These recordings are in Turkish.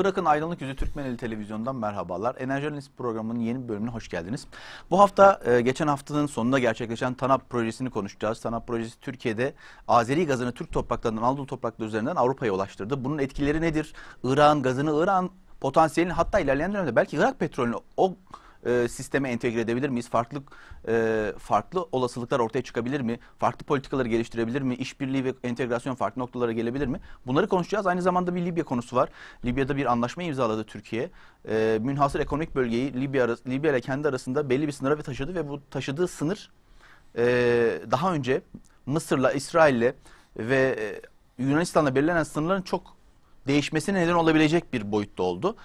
Irak'ın Aydınlık Yüzü Türkmeneli Televizyon'dan merhabalar. Enerji Analiz programının yeni bir bölümüne hoş geldiniz. Bu hafta e, geçen haftanın sonunda gerçekleşen TANAP projesini konuşacağız. TANAP projesi Türkiye'de Azeri gazını Türk topraklarından Anadolu toprakları üzerinden Avrupa'ya ulaştırdı. Bunun etkileri nedir? Irak'ın gazını, Irak'ın potansiyelini hatta ilerleyen dönemde belki Irak petrolünü o e, sisteme entegre edebilir miyiz? Farklı e, farklı olasılıklar ortaya çıkabilir mi? Farklı politikaları geliştirebilir mi? İşbirliği ve entegrasyon farklı noktalara gelebilir mi? Bunları konuşacağız. Aynı zamanda bir Libya konusu var. Libya'da bir anlaşma imzaladı Türkiye. E, münhasır ekonomik bölgeyi Libya, Libya ile kendi arasında belli bir sınıra taşıdı ve bu taşıdığı sınır e, daha önce Mısır'la, İsrail'le ve e, Yunanistan'la belirlenen sınırların çok değişmesine neden olabilecek bir boyutta oldu.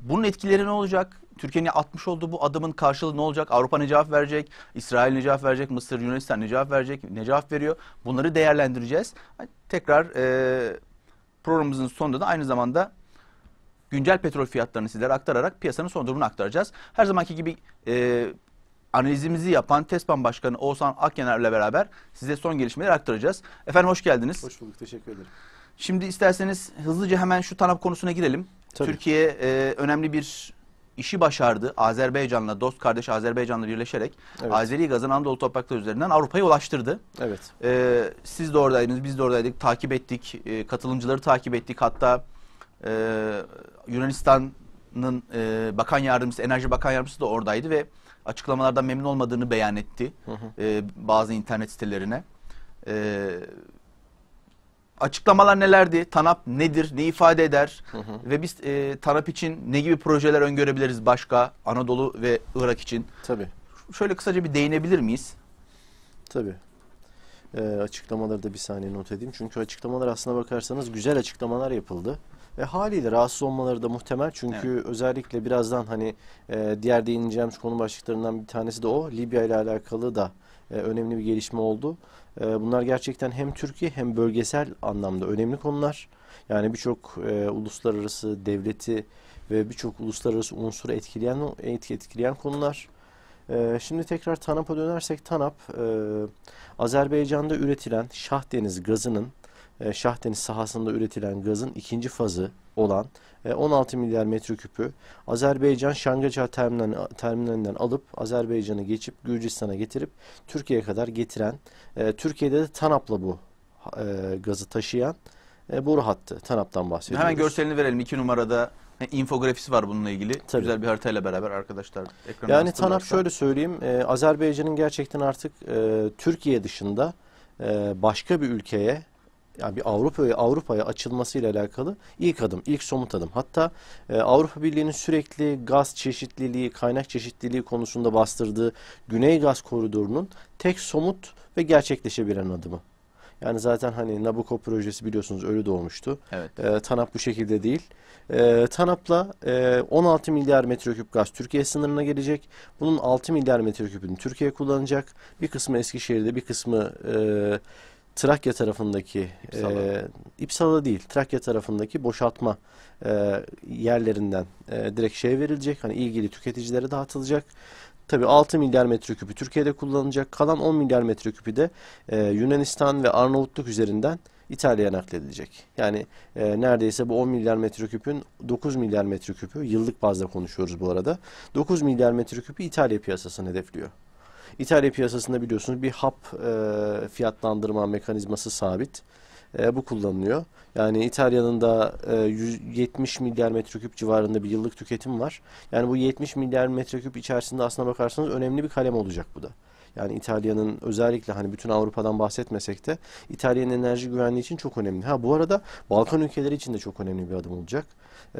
Bunun etkileri ne olacak? Türkiye'nin atmış olduğu bu adımın karşılığı ne olacak? Avrupa ne cevap verecek? İsrail ne cevap verecek? Mısır, Yunanistan ne cevap verecek? Ne cevap veriyor? Bunları değerlendireceğiz. Tekrar e, programımızın sonunda da aynı zamanda güncel petrol fiyatlarını sizlere aktararak piyasanın son durumunu aktaracağız. Her zamanki gibi e, analizimizi yapan TESPAN Başkanı Oğuzhan Akyener'le beraber size son gelişmeleri aktaracağız. Efendim hoş geldiniz. Hoş bulduk, teşekkür ederim. Şimdi isterseniz hızlıca hemen şu TANAP konusuna girelim. Tabii. Türkiye e, önemli bir işi başardı. Azerbaycan'la, dost kardeş Azerbaycan'la birleşerek Evet. Azeri gazın Anadolu toprakları üzerinden Avrupa'ya ulaştırdı. Evet. E, siz de oradaydınız, biz de oradaydık. Takip ettik, e, katılımcıları takip ettik. Hatta e, Yunanistan'ın e, bakan yardımcısı, enerji bakan yardımcısı da oradaydı ve açıklamalardan memnun olmadığını beyan etti Hı hı. e, bazı internet sitelerine. E, açıklamalar nelerdi? TANAP nedir? Ne ifade eder? Hı hı. Ve biz e, TANAP için ne gibi projeler öngörebiliriz başka Anadolu ve Irak için? Tabii, Şöyle kısaca bir değinebilir miyiz? tabii. Ee, açıklamaları da bir saniye not edeyim. Çünkü açıklamalar aslına bakarsanız güzel açıklamalar yapıldı. Ve haliyle rahatsız olmaları da muhtemel. Çünkü özellikle birazdan hani e, diğer değineceğimiz konu başlıklarından bir tanesi de o. Libya ile alakalı da e, önemli bir gelişme oldu. E, bunlar gerçekten hem Türkiye hem bölgesel anlamda önemli konular. Yani birçok e, uluslararası devleti ve birçok uluslararası unsuru etkileyen etki etkileyen konular. Ee, şimdi tekrar TANAP'a dönersek TANAP e, Azerbaycan'da üretilen Şahdeniz gazının e, Şahdeniz sahasında üretilen gazın ikinci fazı olan e, 16 milyar metreküpü Azerbaycan Şangaca terminal, terminalinden alıp Azerbaycan'a geçip Gürcistan'a getirip Türkiye'ye kadar getiren e, Türkiye'de de TANAP'la bu e, gazı taşıyan e, boru hattı. TANAP'tan bahsediyoruz. Hemen görselini verelim. İki numarada e, infografisi var bununla ilgili. Tabii. Güzel bir haritayla beraber arkadaşlar Yani. TANAP şöyle söyleyeyim, e, Azerbaycan'ın gerçekten artık e, Türkiye dışında e, başka bir ülkeye, yani bir Avrupa'ya Avrupa'ya açılmasıyla alakalı ilk adım, ilk somut adım. Hatta e, Avrupa Birliği'nin sürekli gaz çeşitliliği, kaynak çeşitliliği konusunda bastırdığı Güney Gaz Koridoru'nun tek somut ve gerçekleşebilen adımı. Yani zaten hani Nabucco projesi biliyorsunuz ölü doğmuştu. Evet. E, TANAP bu şekilde değil. E, TANAP'la e, 16 milyar metreküp gaz Türkiye sınırına gelecek. Bunun 6 milyar metreküpünü Türkiye kullanacak. Bir kısmı Eskişehir'de, bir kısmı e, Trakya tarafındaki İpsala. e, İpsala değil, Trakya tarafındaki boşaltma e, yerlerinden e, direkt şey verilecek. Hani ilgili tüketicilere dağıtılacak. Tabii 6 milyar metreküpü Türkiye'de kullanılacak. Kalan 10 milyar metreküpü de e, Yunanistan ve Arnavutluk üzerinden İtalya'ya nakledilecek. Yani e, neredeyse bu 10 milyar metreküpün 9 milyar metreküpü yıllık bazda konuşuyoruz bu arada. 9 milyar metreküpü İtalya piyasasını hedefliyor. İtalya piyasasında biliyorsunuz bir hap e, fiyatlandırma mekanizması sabit. E, bu kullanılıyor. Yani İtalya'nın da e, 170 milyar metreküp civarında bir yıllık tüketim var. Yani bu 70 milyar metreküp içerisinde aslına bakarsanız önemli bir kalem olacak bu da. Yani İtalya'nın özellikle hani bütün Avrupa'dan bahsetmesek de İtalya'nın enerji güvenliği için çok önemli. Ha bu arada Balkan ülkeleri için de çok önemli bir adım olacak.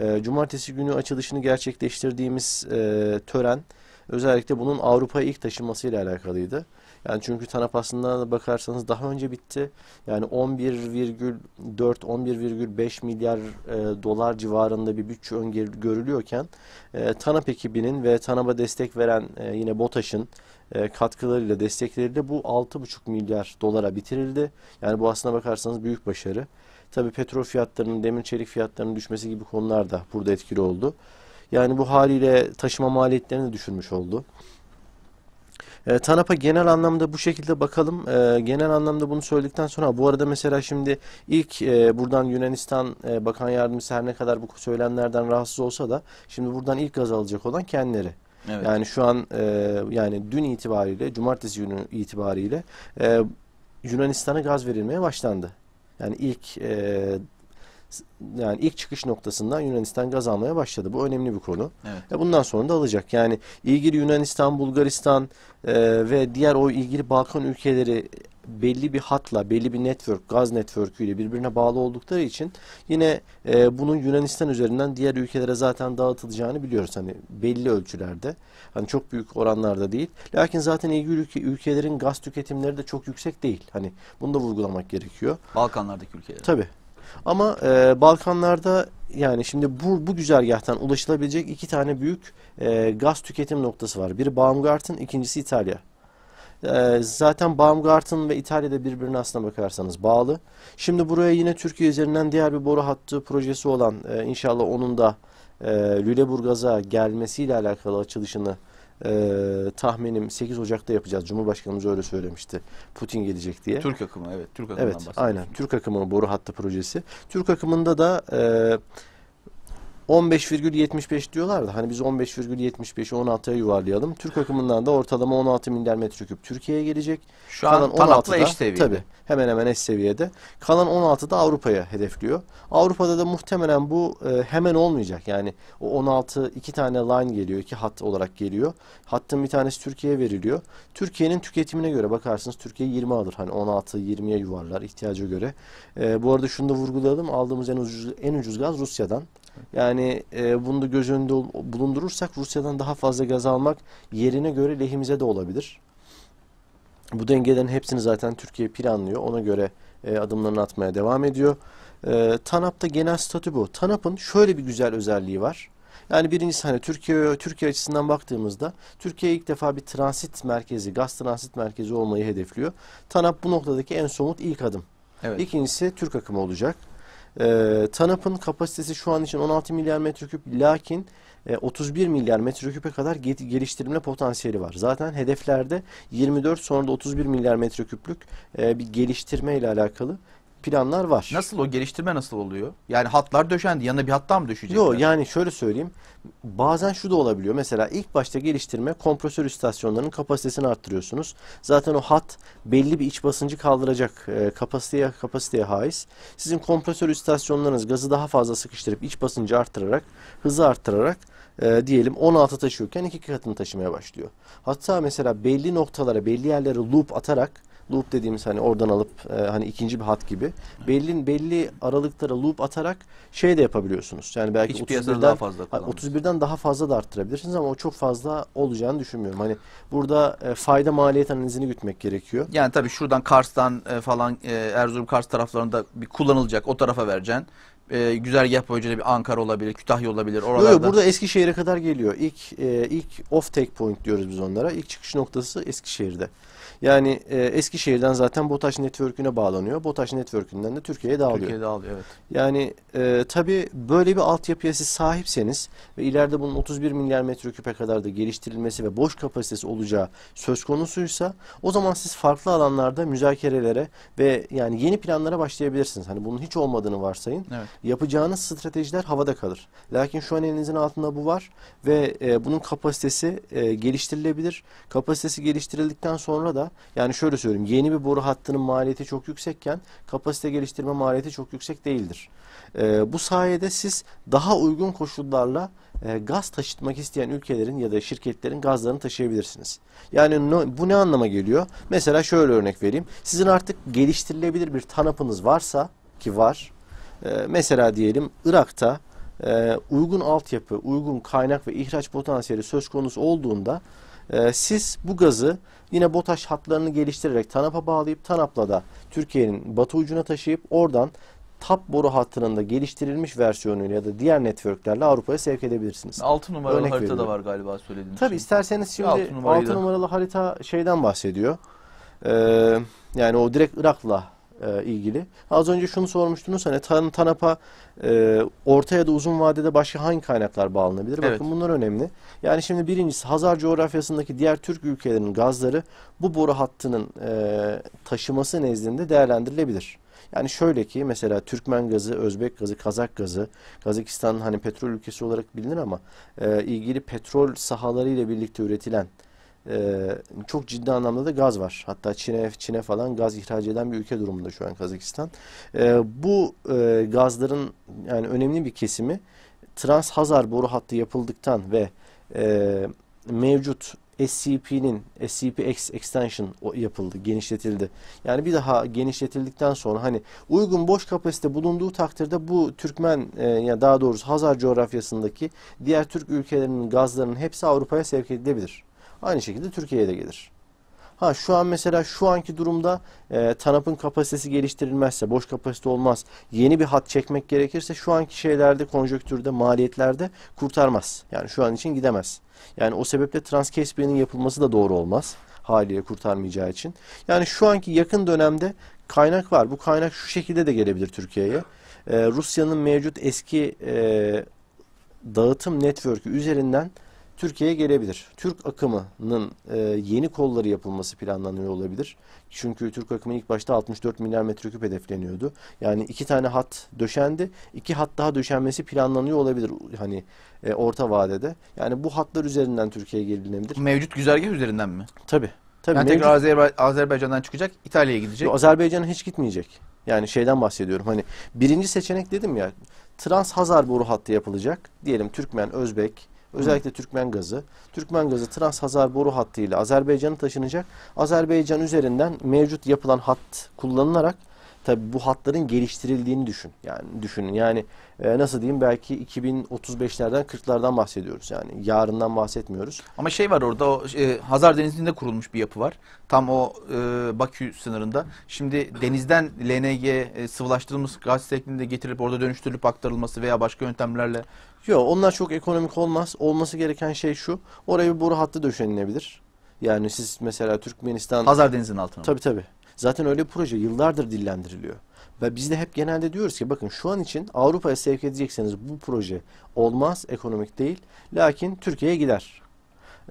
E, Cumartesi günü açılışını gerçekleştirdiğimiz e, tören özellikle bunun Avrupa'ya ilk taşınmasıyla alakalıydı. Yani çünkü TANAP aslında bakarsanız daha önce bitti. Yani 11,4-11,5 milyar e, dolar civarında bir bütçe öngörülüyorken e, TANAP ekibinin ve TANAP'a destek veren e, yine BOTAŞ'ın e, katkılarıyla, destekleriyle bu 6,5 milyar dolara bitirildi. Yani bu aslına bakarsanız büyük başarı. Tabii petrol fiyatlarının, demir çelik fiyatlarının düşmesi gibi konular da burada etkili oldu. Yani bu haliyle taşıma maliyetlerini de düşürmüş oldu. E, TANAP'a genel anlamda bu şekilde bakalım. E, genel anlamda bunu söyledikten sonra bu arada mesela şimdi ilk e, buradan Yunanistan e, Bakan Yardımcısı her ne kadar bu söylemlerden rahatsız olsa da şimdi buradan ilk gaz alacak olan kendileri. Evet. Yani şu an e, yani dün itibariyle cumartesi günü itibariyle e, Yunanistan'a gaz verilmeye başlandı. Yani ilk e, yani ilk çıkış noktasından Yunanistan gaz almaya başladı. Bu önemli bir konu. evet. E bundan sonra da alacak. Yani ilgili Yunanistan, Bulgaristan e, ve diğer o ilgili Balkan ülkeleri belli bir hatla, belli bir network, gaz network'üyle birbirine bağlı oldukları için yine e, bunun Yunanistan üzerinden diğer ülkelere zaten dağıtılacağını biliyoruz. Hani belli ölçülerde. Hani çok büyük oranlarda değil. Lakin zaten ilgili ülke, ülkelerin gaz tüketimleri de çok yüksek değil. Hani bunu da vurgulamak gerekiyor. Balkanlardaki ülkeler. Tabii. Ama e, Balkanlarda yani şimdi bu bu güzergahtan ulaşılabilecek iki tane büyük e, gaz tüketim noktası var. Biri Baumgarten, ikincisi İtalya. E, zaten Baumgarten ve İtalya'da birbirine aslına bakarsanız bağlı. Şimdi buraya yine Türkiye üzerinden diğer bir boru hattı projesi olan e, inşallah onun da e, Lüleburgaz'a gelmesiyle alakalı açılışını e, tahminim 8 Ocak'ta yapacağız. Cumhurbaşkanımız öyle söylemişti. Putin gelecek diye. Türk akımı evet. Türk akımından Evet, aynen. Türk akımı boru hattı projesi. Türk akımında da e, 15,75 diyorlar da hani biz 15,75'i 16'ya yuvarlayalım. Türk akımından da ortalama 16 milyar metreküp Türkiye'ye gelecek. Şu an TANAP'la eş seviyede. Tabii hemen hemen eş seviyede. Kalan 16 da Avrupa'ya hedefliyor. Avrupa'da da muhtemelen bu e, hemen olmayacak. Yani o 16 iki tane line geliyor, iki hat olarak geliyor. Hattın bir tanesi Türkiye'ye veriliyor. Türkiye'nin tüketimine göre bakarsınız Türkiye 20 alır. Hani 16 20'ye yuvarlar ihtiyaca göre. E, bu arada şunu da vurgulayalım. Aldığımız en ucuz en ucuz gaz Rusya'dan. Yani e, bunu da göz önünde bulundurursak Rusya'dan daha fazla gaz almak yerine göre lehimize de olabilir. Bu dengelerin hepsini zaten Türkiye planlıyor. Ona göre e, adımlarını atmaya devam ediyor. E, TANAP'ta genel statü bu. TANAP'ın şöyle bir güzel özelliği var. Yani birincisi hani Türkiye Türkiye açısından baktığımızda Türkiye ilk defa bir transit merkezi, gaz transit merkezi olmayı hedefliyor. TANAP bu noktadaki en somut ilk adım. Evet. İkincisi Türk akımı olacak. Ee, TANAP'ın kapasitesi şu an için 16 milyar metreküp lakin e, 31 milyar metreküpe kadar ge- geliştirilme potansiyeli var. Zaten hedeflerde 24 sonra da 31 milyar metreküplük e, bir geliştirme ile alakalı planlar var. Nasıl o geliştirme nasıl oluyor? Yani hatlar döşendi. Yanına bir hat daha mı düşecek? Yok yani şöyle söyleyeyim. Bazen şu da olabiliyor. Mesela ilk başta geliştirme kompresör istasyonlarının kapasitesini arttırıyorsunuz. Zaten o hat belli bir iç basıncı kaldıracak e, kapasiteye kapasiteye haiz. Sizin kompresör istasyonlarınız gazı daha fazla sıkıştırıp iç basıncı arttırarak, hızı arttırarak e, diyelim 16 taşıyorken iki katını taşımaya başlıyor. Hatta mesela belli noktalara, belli yerlere loop atarak loop dediğimiz hani oradan alıp e, hani ikinci bir hat gibi belli belli aralıklara loop atarak şey de yapabiliyorsunuz. Yani belki İç piyasada 31'den daha fazla Ha, kullanılıyor. 31'den daha fazla da arttırabilirsiniz ama o çok fazla olacağını düşünmüyorum. Hani burada e, fayda maliyet analizini gütmek gerekiyor. Yani tabii şuradan Kars'tan e, falan e, Erzurum Kars taraflarında bir kullanılacak o tarafa vereceksin. E, güzergah boyunca bir Ankara olabilir, Kütahya olabilir. Oralarda yo, burada Eskişehir'e kadar geliyor. İlk e, ilk off take point diyoruz biz onlara. İlk çıkış noktası Eskişehir'de. Yani e, Eskişehir'den zaten BOTAŞ network'üne bağlanıyor. BOTAŞ network'ünden de Türkiye'ye dağılıyor. Türkiye'de alıyor evet. Yani e, tabii böyle bir altyapıya siz sahipseniz ve ileride bunun 31 milyar metreküpe kadar da geliştirilmesi ve boş kapasitesi olacağı söz konusuysa o zaman siz farklı alanlarda müzakerelere ve yani yeni planlara başlayabilirsiniz. Hani bunun hiç olmadığını varsayın. Evet. Yapacağınız stratejiler havada kalır. Lakin şu an elinizin altında bu var ve e, bunun kapasitesi e, geliştirilebilir. Kapasitesi geliştirildikten sonra da yani şöyle söyleyeyim yeni bir boru hattının maliyeti çok yüksekken kapasite geliştirme maliyeti çok yüksek değildir. E, bu sayede siz daha uygun koşullarla e, gaz taşıtmak isteyen ülkelerin ya da şirketlerin gazlarını taşıyabilirsiniz. Yani no- bu ne anlama geliyor? Mesela şöyle örnek vereyim. Sizin artık geliştirilebilir bir TANAP'ınız varsa ki var. e, mesela diyelim Irak'ta e, uygun altyapı, uygun kaynak ve ihraç potansiyeli söz konusu olduğunda e, siz bu gazı yine BOTAŞ hatlarını geliştirerek TANAP'a bağlayıp TANAP'la da Türkiye'nin batı ucuna taşıyıp oradan TAP boru hattının da geliştirilmiş versiyonuyla ya da diğer networklerle Avrupa'ya sevk edebilirsiniz. 6 numaralı Örnek harita da veriyorum. var galiba söylediğiniz. Tabii şey. isterseniz şimdi Altı 6 numarayı da- numaralı harita şeyden bahsediyor. Ee, yani o direkt Irak'la e, ilgili. Az önce şunu sormuştunuz hani Tan TANAP'a e, orta ya da uzun vadede başka hangi kaynaklar bağlanabilir? Evet. Bakın bunlar önemli. Yani şimdi birincisi Hazar coğrafyasındaki diğer Türk ülkelerinin gazları bu boru hattının e, taşıması nezdinde değerlendirilebilir. Yani şöyle ki mesela Türkmen gazı, Özbek gazı, Kazak gazı, Kazakistan hani petrol ülkesi olarak bilinir ama e, ilgili petrol sahaları ile birlikte üretilen e, çok ciddi anlamda da gaz var. Hatta Çin'e Çin'e falan gaz ihraç eden bir ülke durumunda şu an Kazakistan. E, bu e, gazların yani önemli bir kesimi Trans Hazar boru hattı yapıldıktan ve e, mevcut SCP'nin SCP extension yapıldı, genişletildi. Yani bir daha genişletildikten sonra hani uygun boş kapasite bulunduğu takdirde bu Türkmen e, ya daha doğrusu Hazar coğrafyasındaki diğer Türk ülkelerinin gazlarının hepsi Avrupa'ya sevk edilebilir. Aynı şekilde Türkiye'ye de gelir. Ha şu an mesela şu anki durumda e, TANAP'ın kapasitesi geliştirilmezse, boş kapasite olmaz, yeni bir hat çekmek gerekirse şu anki şeylerde, konjonktürde, maliyetlerde kurtarmaz. Yani şu an için gidemez. Yani o sebeple Transkaspia'nın yapılması da doğru olmaz. Haliyle kurtarmayacağı için. Yani şu anki yakın dönemde kaynak var. Bu kaynak şu şekilde de gelebilir Türkiye'ye. E, Rusya'nın mevcut eski e, dağıtım network'ü üzerinden Türkiye'ye gelebilir. Türk akımının e, yeni kolları yapılması planlanıyor olabilir. Çünkü Türk akımı ilk başta 64 milyar metreküp hedefleniyordu. Yani iki tane hat döşendi. iki hat daha döşenmesi planlanıyor olabilir hani e, orta vadede. Yani bu hatlar üzerinden Türkiye'ye gelinebilir. Mevcut güzergah üzerinden mi? Tabii. Tabii yani mevcut- tekrar Azerba- Azerbaycan'dan çıkacak, İtalya'ya gidecek. Azerbaycan'a hiç gitmeyecek. Yani şeyden bahsediyorum. Hani birinci seçenek dedim ya. Trans Hazar boru hattı yapılacak. Diyelim Türkmen, Özbek, özellikle Türkmen gazı. Türkmen gazı Trans Hazar boru hattıyla Azerbaycan'a taşınacak. Azerbaycan üzerinden mevcut yapılan hat kullanılarak tabi bu hatların geliştirildiğini düşün. Yani düşünün. Yani e, nasıl diyeyim belki 2035'lerden 40'lardan bahsediyoruz. Yani yarından bahsetmiyoruz. Ama şey var orada o e, Hazar Denizi'nde kurulmuş bir yapı var. Tam o e, Bakü sınırında. Şimdi denizden LNG e, sıvılaştırılmış gaz şeklinde getirilip orada dönüştürülüp aktarılması veya başka yöntemlerle Yok onlar çok ekonomik olmaz. Olması gereken şey şu. Oraya bir boru hattı döşenilebilir. Yani siz mesela Türkmenistan... Hazar Denizi'nin altına. Tabii tabii. Zaten öyle bir proje yıllardır dillendiriliyor. Ve biz de hep genelde diyoruz ki bakın şu an için Avrupa'ya sevk edecekseniz bu proje olmaz, ekonomik değil. Lakin Türkiye'ye gider.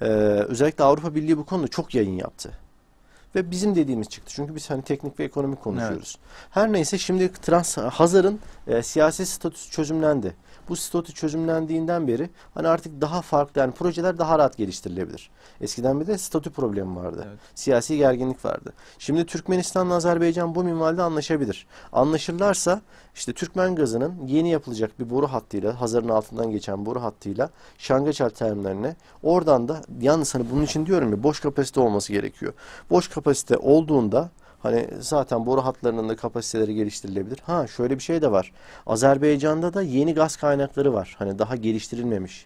Ee, özellikle Avrupa Birliği bu konuda çok yayın yaptı. Ve bizim dediğimiz çıktı. Çünkü biz hani teknik ve ekonomik konuşuyoruz. Her neyse şimdi Trans Hazar'ın e, siyasi statüsü çözümlendi. Bu statü çözümlendiğinden beri hani artık daha farklı yani projeler daha rahat geliştirilebilir. Eskiden bir de statü problemi vardı. Evet. Siyasi gerginlik vardı. Şimdi Türkmenistan'la Azerbaycan bu minvalde anlaşabilir. Anlaşırlarsa işte Türkmen gazının yeni yapılacak bir boru hattıyla Hazar'ın altından geçen boru hattıyla Şangaçal terminaline oradan da yalnız hani bunun için diyorum ya boş kapasite olması gerekiyor. Boş kapasite olduğunda Hani zaten boru hatlarının da kapasiteleri geliştirilebilir. Ha şöyle bir şey de var. Azerbaycan'da da yeni gaz kaynakları var. Hani daha geliştirilmemiş.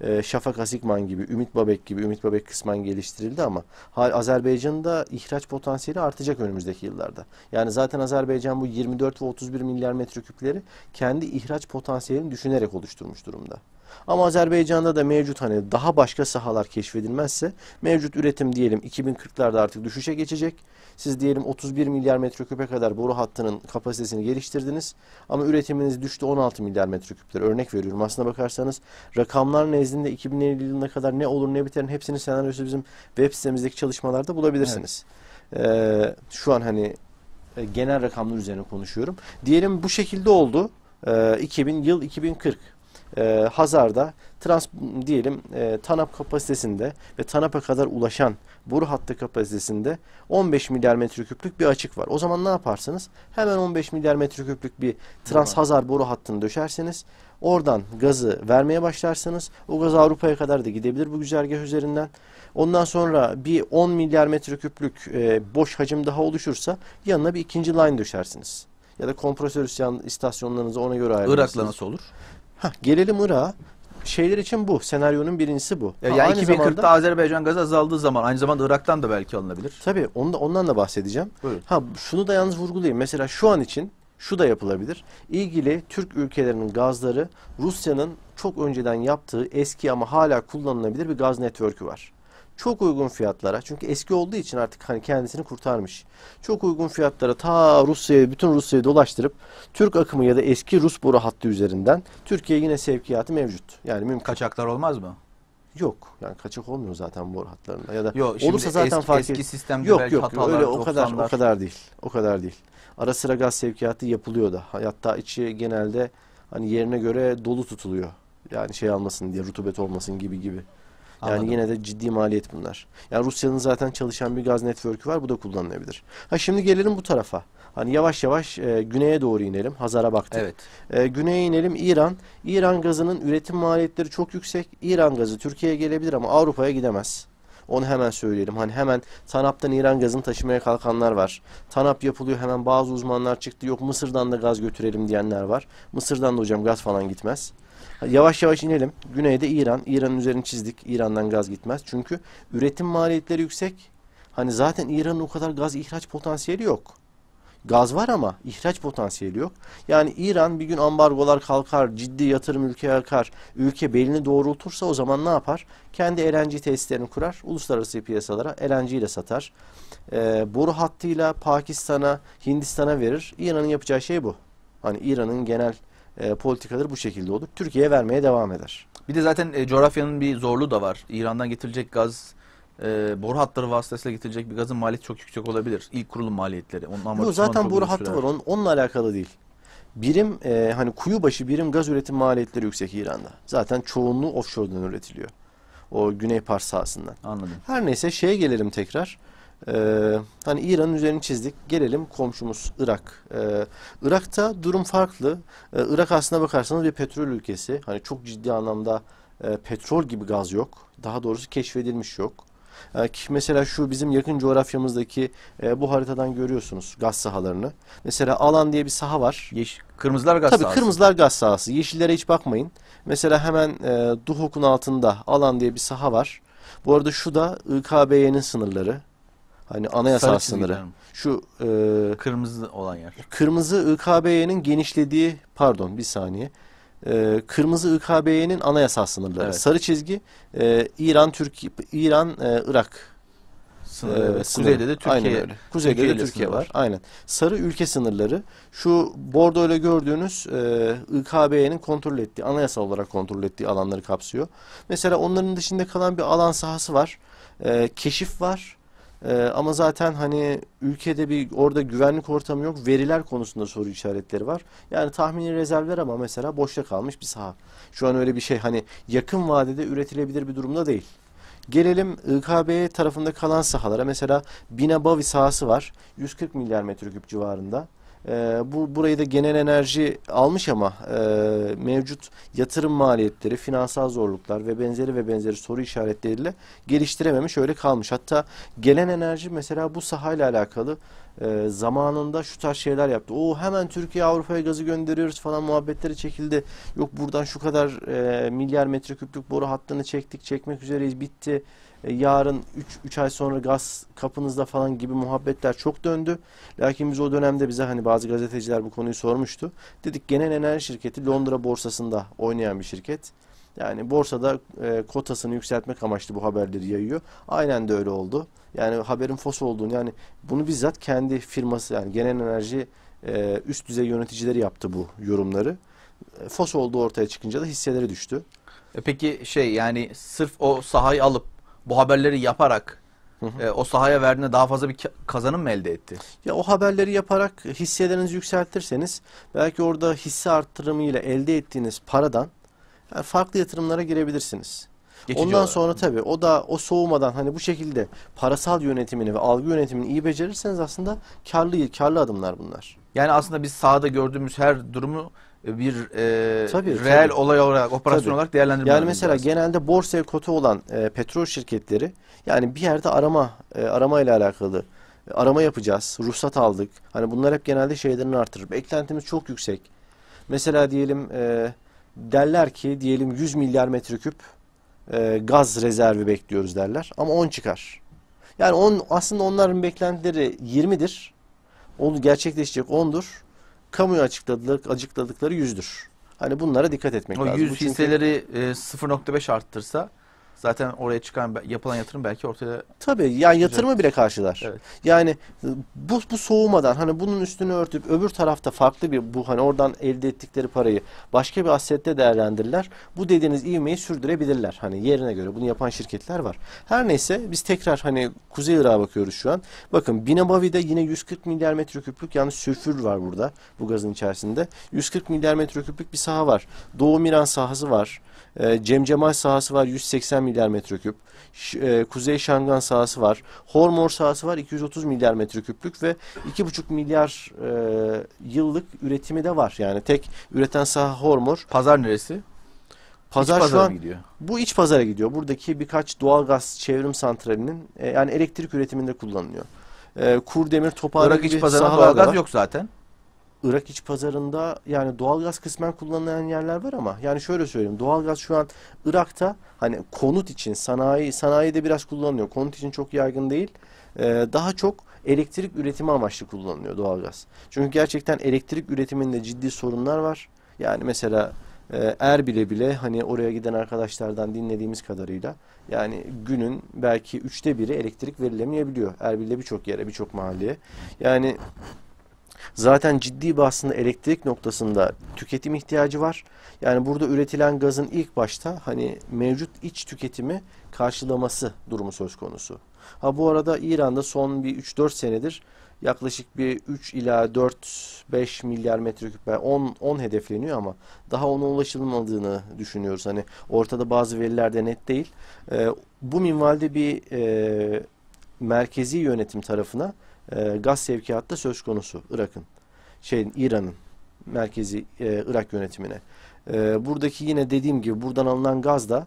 Ee, Şafak Asikman gibi, Ümit Babek gibi, Ümit Babek kısmen geliştirildi ama ha- Azerbaycan'ın da ihraç potansiyeli artacak önümüzdeki yıllarda. Yani zaten Azerbaycan bu 24 ve 31 milyar metreküpleri kendi ihraç potansiyelini düşünerek oluşturmuş durumda. Ama Azerbaycan'da da mevcut hani daha başka sahalar keşfedilmezse mevcut üretim diyelim 2040'larda artık düşüşe geçecek. Siz diyelim 31 milyar metreküpe kadar boru hattının kapasitesini geliştirdiniz ama üretiminiz düştü 16 milyar metreküpler. Örnek veriyorum. Aslına bakarsanız rakamlar nezdinde 2050 yılına kadar ne olur ne biterin hepsinin senaryosu bizim web sitemizdeki çalışmalarda bulabilirsiniz. Ee, şu an hani e, genel rakamlar üzerine konuşuyorum. Diyelim bu şekilde oldu. Ee, 2000 yıl 2040 e, Hazar'da trans diyelim e, TANAP kapasitesinde ve TANAP'a kadar ulaşan boru hattı kapasitesinde 15 milyar metreküplük bir açık var. O zaman ne yaparsınız? Hemen 15 milyar metreküplük bir trans Hazar boru hattını döşersiniz. Oradan gazı vermeye başlarsınız. O gaz Avrupa'ya kadar da gidebilir bu güzergah üzerinden. Ondan sonra bir 10 milyar metreküplük e, boş hacim daha oluşursa yanına bir ikinci line döşersiniz. Ya da kompresör istasyonlarınızı ona göre ayarlarsınız. Irak'la nasıl olur? Hah, gelelim Irak'a. Şeyler için bu. Senaryonun birincisi bu. Ya yani aynı 2040'da zamanda- Azerbaycan gazı azaldığı zaman aynı zamanda Irak'tan da belki alınabilir. Tabii onu da, ondan da bahsedeceğim. Buyurun. Ha şunu da yalnız vurgulayayım. Mesela şu an için şu da yapılabilir. İlgili Türk ülkelerinin gazları Rusya'nın çok önceden yaptığı eski ama hala kullanılabilir bir gaz network'ü var. Çok uygun fiyatlara çünkü eski olduğu için artık hani kendisini kurtarmış. Çok uygun fiyatlara ta Rusya'ya bütün Rusya'yı dolaştırıp Türk akımı ya da eski Rus boru hattı üzerinden Türkiye yine sevkiyatı mevcut. Yani mümkün. Kaçaklar olmaz mı? Yok. Yani kaçak olmuyor zaten boru hatlarında ya da Yok, olursa zaten eski, fark eski sistemde Yok belki yok hatalar, öyle o kadar o 90'lar. kadar değil. O kadar değil. Ara sıra gaz sevkiyatı yapılıyor da. Hatta içi genelde hani yerine göre dolu tutuluyor. Yani şey almasın diye rutubet olmasın gibi gibi. Yani Anladım. yine de ciddi maliyet bunlar. Yani Rusya'nın zaten çalışan bir gaz network'ü var. Bu da kullanılabilir. Ha şimdi gelelim bu tarafa. Hani yavaş yavaş e, güneye doğru inelim. Hazar'a baktık. Evet. E, güneye inelim İran. İran gazının üretim maliyetleri çok yüksek. İran gazı Türkiye'ye gelebilir ama Avrupa'ya gidemez. Onu hemen söyleyelim. Hani hemen TANAP'tan İran gazını taşımaya kalkanlar var. TANAP yapılıyor hemen bazı uzmanlar çıktı. Yok Mısır'dan da gaz götürelim diyenler var. Mısır'dan da hocam gaz falan gitmez. Yavaş yavaş inelim. Güneyde İran. İran'ın üzerini çizdik. İran'dan gaz gitmez. Çünkü üretim maliyetleri yüksek. Hani zaten İran'ın o kadar gaz ihraç potansiyeli yok. Gaz var ama ihraç potansiyeli yok. Yani İran bir gün ambargolar kalkar, ciddi yatırım ülkeye akar, ülke belini doğrultursa o zaman ne yapar? Kendi LNG tesislerini kurar, uluslararası piyasalara LNG ile satar. Ee, boru hattıyla Pakistan'a, Hindistan'a verir. İran'ın yapacağı şey bu. Hani İran'ın genel e, politikaları bu şekilde olur. Türkiye'ye vermeye devam eder. Bir de zaten e, coğrafyanın bir zorluğu da var. İran'dan getirilecek gaz e, boru hatları vasıtasıyla getirilecek bir gazın maliyeti çok yüksek olabilir. İlk kurulum maliyetleri. Onun Yok zaten boru hattı sürer. var. Onun, onunla alakalı değil. Birim e, hani kuyu başı birim gaz üretim maliyetleri yüksek İran'da. Zaten çoğunluğu offshore'dan üretiliyor. O Güney Pars sahasından. Anladım. Her neyse şeye gelelim tekrar. Ee, hani İran'ın üzerini çizdik. Gelelim komşumuz Irak. Ee, Irak'ta durum farklı. Ee, Irak aslına bakarsanız bir petrol ülkesi. Hani çok ciddi anlamda e, petrol gibi gaz yok. Daha doğrusu keşfedilmiş yok. Ee, mesela şu bizim yakın coğrafyamızdaki e, bu haritadan görüyorsunuz gaz sahalarını. Mesela Alan diye bir saha var. Yeş kırmızılar gaz Tabii sahası. kırmızılar gaz sahası. Yeşillere hiç bakmayın. Mesela hemen e, Duhok'un altında Alan diye bir saha var. Bu arada şu da IKB'nin sınırları. Hani anayasal sınırı. Şu e, Kırmızı olan yer. kırmızı IKB'nin genişlediği pardon bir saniye. E, kırmızı IKB'nin anayasal sınırları. Evet. Sarı çizgi e, İran, Türkiye, İran, e, Irak Sınır, ee, evet. sınır. Kuzeyde de Türkiye. Aynen öyle. Kuzeyde Türkiye de Türkiye sınır var. Aynen. Sarı ülke sınırları. Şu bordo ile gördüğünüz e, İKB'nin kontrol ettiği, anayasal olarak kontrol ettiği alanları kapsıyor. Mesela onların dışında kalan bir alan sahası var. E, keşif var. E, ama zaten hani ülkede bir orada güvenlik ortamı yok. Veriler konusunda soru işaretleri var. Yani tahmini rezervler ama mesela boşta kalmış bir saha. Şu an öyle bir şey hani yakın vadede üretilebilir bir durumda değil. Gelelim IKB tarafında kalan sahalara. Mesela Binabavi sahası var. 140 milyar metreküp civarında. Ee, bu burayı da genel enerji almış ama e, mevcut yatırım maliyetleri, finansal zorluklar ve benzeri ve benzeri soru işaretleriyle geliştirememiş öyle kalmış. Hatta gelen enerji mesela bu sahayla alakalı e, zamanında şu tarz şeyler yaptı. O hemen Türkiye Avrupa'ya gazı gönderiyoruz falan muhabbetleri çekildi. Yok buradan şu kadar e, milyar metreküplük boru hattını çektik, çekmek üzereyiz, bitti. E, yarın 3 ay sonra gaz kapınızda falan gibi muhabbetler çok döndü. Lakin biz o dönemde bize hani bazı gazeteciler bu konuyu sormuştu. Dedik genel enerji şirketi Londra borsasında oynayan bir şirket. Yani borsada e, kotasını yükseltmek amaçlı bu haberleri yayıyor. Aynen de öyle oldu. Yani haberin fos olduğunu yani bunu bizzat kendi firması yani genel enerji e, üst düzey yöneticileri yaptı bu yorumları. E, fos olduğu ortaya çıkınca da hisseleri düştü. E peki şey yani sırf o sahayı alıp bu haberleri yaparak Hı hı. e, o sahaya verdiğinde daha fazla bir ka- kazanım mı elde etti? Ya o haberleri yaparak hisselerinizi yükseltirseniz belki orada hisse arttırımıyla elde ettiğiniz paradan yani farklı yatırımlara girebilirsiniz. Geçici Ondan olarak. sonra tabii o da o soğumadan hani bu şekilde parasal yönetimini ve algı yönetimini iyi becerirseniz aslında karlı karlı adımlar bunlar. Yani aslında biz sahada gördüğümüz her durumu e, bir e, Tabii, reel tabii. olay olarak, operasyon Tabii. olarak değerlendirmemiz Yani mesela lazım. genelde borsaya kota olan e, petrol şirketleri yani bir yerde arama e, arama ile alakalı e, arama yapacağız. Ruhsat aldık. Hani bunlar hep genelde şeylerini artırır. Beklentimiz çok yüksek. Mesela diyelim e, derler ki diyelim 100 milyar metreküp e, gaz rezervi bekliyoruz derler ama 10 çıkar. Yani on, aslında onların beklentileri 20'dir. Onu gerçekleşecek 10'dur. Kamuya açıkladıkları, açıkladıkları 100'dür. Hani bunlara dikkat etmek o lazım. 100 Bu çünkü- hisseleri e, 0.5 arttırsa Zaten oraya çıkan yapılan yatırım belki ortaya Tabii yani yatırımı bile karşılar. Evet. Yani bu, bu soğumadan hani bunun üstünü örtüp öbür tarafta farklı bir bu hani oradan elde ettikleri parayı başka bir asette değerlendirirler. Bu dediğiniz ivmeyi sürdürebilirler. Hani yerine göre bunu yapan şirketler var. Her neyse biz tekrar hani Kuzey Irak'a bakıyoruz şu an. Bakın Binabavi'de yine 140 milyar metreküplük yani sülfür var burada bu gazın içerisinde. 140 milyar metreküplük bir saha var. Doğu Miran sahası var. E, Cem Cemal sahası var 180 milyar metreküp. Ş- e, Kuzey Şangan sahası var. Hormor sahası var 230 milyar metreküplük ve 2,5 milyar e, yıllık üretimi de var. Yani tek üreten saha Hormor. pazar neresi? Pazar İç şu an gidiyor. bu iç pazara gidiyor. Buradaki birkaç doğalgaz çevrim santralinin e, yani elektrik üretiminde kullanılıyor. E, Kurdemir, Irak gibi iç pazarında sahalar da doğalgaz var. yok zaten. Irak iç pazarında yani doğalgaz kısmen kullanılan yerler var ama yani şöyle söyleyeyim doğalgaz şu an Irak'ta hani konut için sanayi sanayide biraz kullanılıyor. Konut için çok yaygın değil. Ee, daha çok elektrik üretimi amaçlı kullanılıyor doğalgaz. Çünkü gerçekten elektrik üretiminde ciddi sorunlar var. Yani mesela e, Erbil'e bile hani oraya giden arkadaşlardan dinlediğimiz kadarıyla yani günün belki üçte biri elektrik verilemeyebiliyor. Erbil'de birçok yere birçok mahalleye. Yani Zaten ciddi bir aslında elektrik noktasında tüketim ihtiyacı var. Yani burada üretilen gazın ilk başta hani mevcut iç tüketimi karşılaması durumu söz konusu. Ha bu arada İran'da son bir 3-4 senedir yaklaşık bir 3 ila 4-5 milyar metreküp yani 10 10 hedefleniyor ama daha ona ulaşılmadığını düşünüyoruz. Hani ortada bazı veriler de net değil. Ee, bu minvalde bir e, merkezi yönetim tarafına e, gaz sevkiyatı da söz konusu Irak'ın. Şeyin İran'ın merkezi e, Irak yönetimine. E, buradaki yine dediğim gibi buradan alınan gaz da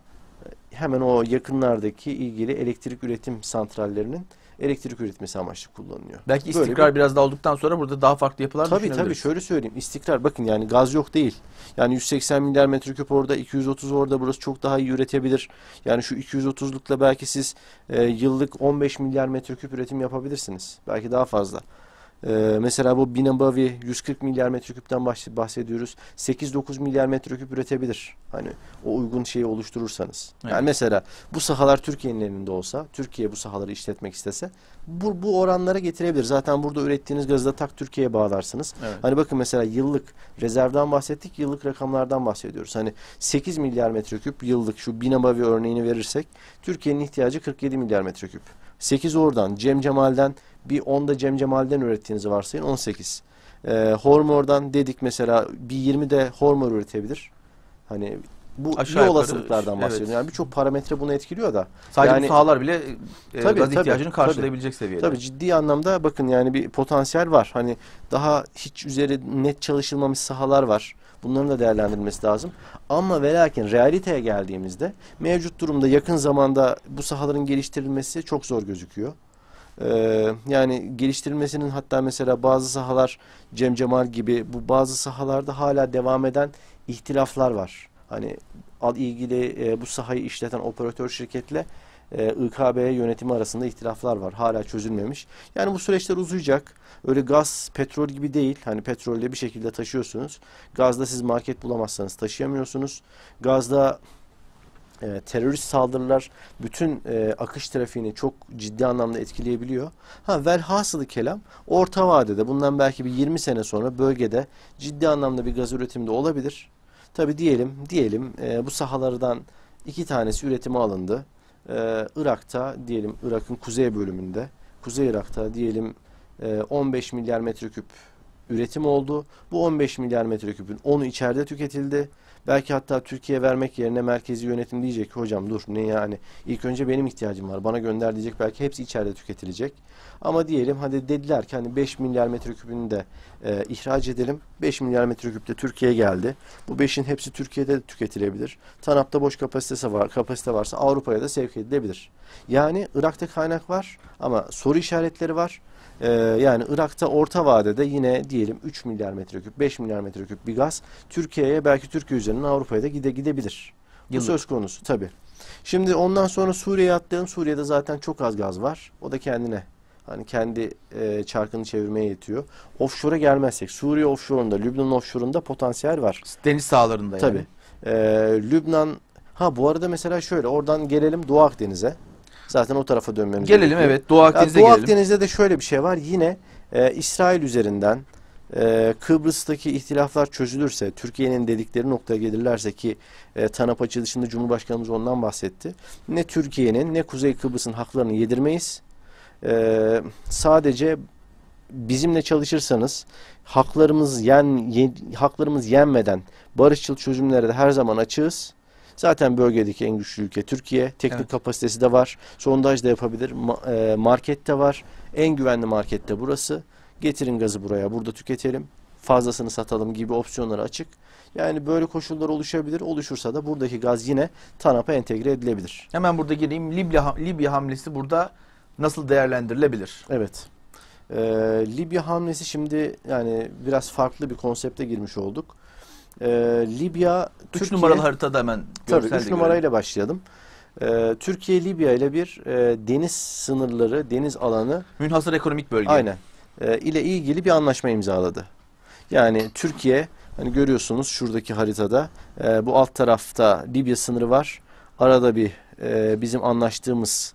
hemen o yakınlardaki ilgili elektrik üretim santrallerinin elektrik üretmesi amaçlı kullanılıyor. Belki Böyle istikrar biraz daha olduktan sonra burada daha farklı yapılar Tabii tabii düşünebiliriz. şöyle söyleyeyim istikrar bakın yani gaz yok değil. Yani 180 milyar metreküp orada 230 orada burası çok daha iyi üretebilir. Yani şu 230'lukla belki siz e, yıllık 15 milyar metreküp üretim yapabilirsiniz. Belki daha fazla. E, mesela bu Binabavi 140 milyar metreküpten bahs- bahsediyoruz. 8-9 milyar metreküp üretebilir. Hani o uygun şeyi oluşturursanız. Evet. Yani mesela bu sahalar Türkiye'nin elinde olsa, Türkiye bu sahaları işletmek istese bu, bu oranlara getirebilir. Zaten burada ürettiğiniz gazı da tak Türkiye'ye bağlarsınız. Evet. Hani bakın mesela yıllık rezervden bahsettik, yıllık rakamlardan bahsediyoruz. Hani 8 milyar metreküp yıllık şu Binabavi örneğini verirsek Türkiye'nin ihtiyacı 47 milyar metreküp. 8 oradan, Cem Cemal'den bir 10 da Cem Cemal'den ürettiğinizi varsayın 18. Ee, Hormor'dan dedik mesela bir 20 de Hormor üretebilir. Hani bu Aşağı iyi olasılıklardan evet. bahsediyorum. Yani birçok parametre bunu etkiliyor da. Sadece Yani- bu sahalar bile e, Tabii, gaz tabii, ihtiyacını tabii. karşılayabilecek seviyede. Tabii ciddi anlamda bakın yani bir potansiyel var. Hani daha hiç üzeri net çalışılmamış sahalar var. Bunların da değerlendirilmesi lazım. Ama ve lakin realiteye geldiğimizde mevcut durumda yakın zamanda bu sahaların geliştirilmesi çok zor gözüküyor. Ee, yani geliştirilmesinin hatta mesela bazı sahalar Cem Cemal gibi bu bazı sahalarda hala devam eden ihtilaflar var. Hani ilgili e, bu sahayı işleten operatör şirketle e, İKB yönetimi arasında ihtilaflar var. Hala çözülmemiş. Yani bu süreçler uzayacak. Öyle gaz, petrol gibi değil. Hani petrolde bir şekilde taşıyorsunuz. Gazda siz market bulamazsanız taşıyamıyorsunuz. Gazda e, terörist saldırılar bütün e, akış trafiğini çok ciddi anlamda etkileyebiliyor. Ha velhasılı kelam orta vadede bundan belki bir 20 sene sonra bölgede ciddi anlamda bir gaz üretimi de olabilir. Tabi diyelim diyelim e, bu sahalardan iki tanesi üretime alındı. E, Irak'ta diyelim Irak'ın kuzey bölümünde Kuzey Irak'ta diyelim e, 15 milyar metreküp üretim oldu. Bu 15 milyar metreküpün 10'u içeride tüketildi. Belki hatta Türkiye vermek yerine merkezi yönetim diyecek ki hocam dur ne yani ilk önce benim ihtiyacım var bana gönder diyecek belki hepsi içeride tüketilecek. Ama diyelim hadi dediler ki hani 5 milyar metreküpünü de e, ihraç edelim. 5 milyar metreküp de Türkiye'ye geldi. Bu 5'in hepsi Türkiye'de de tüketilebilir. TANAP'ta boş kapasitesi var, kapasite varsa Avrupa'ya da sevk edilebilir. Yani Irak'ta kaynak var ama soru işaretleri var. Ee, yani Irak'ta orta vadede yine diyelim 3 milyar metreküp, 5 milyar metreküp bir gaz Türkiye'ye belki Türkiye üzerinden Avrupa'ya da gide gidebilir. Bu Yıllık. söz konusu tabii. Şimdi ondan sonra Suriye'ye atlayalım. Suriye'de zaten çok az gaz var. O da kendine hani kendi e, çarkını çevirmeye yetiyor. Offshore'a gelmezsek Suriye offshore'unda, Lübnan offshore'unda potansiyel var. Deniz sahalarında yani. Tabii. Ee, Lübnan Ha bu arada mesela şöyle oradan gelelim Doğu Akdeniz'e. Zaten o tarafa dönmemiz Gelelim gerekiyor. evet Doğu Akdeniz'e Doğu gelelim. Akdeniz'de de şöyle bir şey var. Yine e, İsrail üzerinden e, Kıbrıs'taki ihtilaflar çözülürse, Türkiye'nin dedikleri noktaya gelirlerse ki e, TANAP açılışında Cumhurbaşkanımız ondan bahsetti. Ne Türkiye'nin ne Kuzey Kıbrıs'ın haklarını yedirmeyiz. E, sadece bizimle çalışırsanız haklarımız yen, ye- haklarımız yenmeden barışçıl çözümlere de her zaman açığız. Zaten bölgedeki en güçlü ülke Türkiye. Teknik Evet. kapasitesi de var. Sondaj da yapabilir. Ma- e, market de var. En güvenli market de burası. Getirin gazı buraya. Burada tüketelim. Fazlasını satalım gibi opsiyonları açık. Yani böyle koşullar oluşabilir. Oluşursa da buradaki gaz yine TANAP'a entegre edilebilir. Hemen burada gireyim. Libya, Libya hamlesi burada nasıl değerlendirilebilir? Evet. Ee, Libya hamlesi şimdi yani biraz farklı bir konsepte girmiş olduk. Ee, Libya 3 Türkiye- numaralı haritada hemen Tabii görselde 3 görelim. numarayla başlayalım. Ee, Türkiye Libya ile bir e, deniz sınırları, deniz alanı Münhasır ekonomik bölge. aynen e, ile ilgili bir anlaşma imzaladı. Yani Türkiye hani görüyorsunuz şuradaki haritada e, bu alt tarafta Libya sınırı var. Arada bir e, bizim anlaştığımız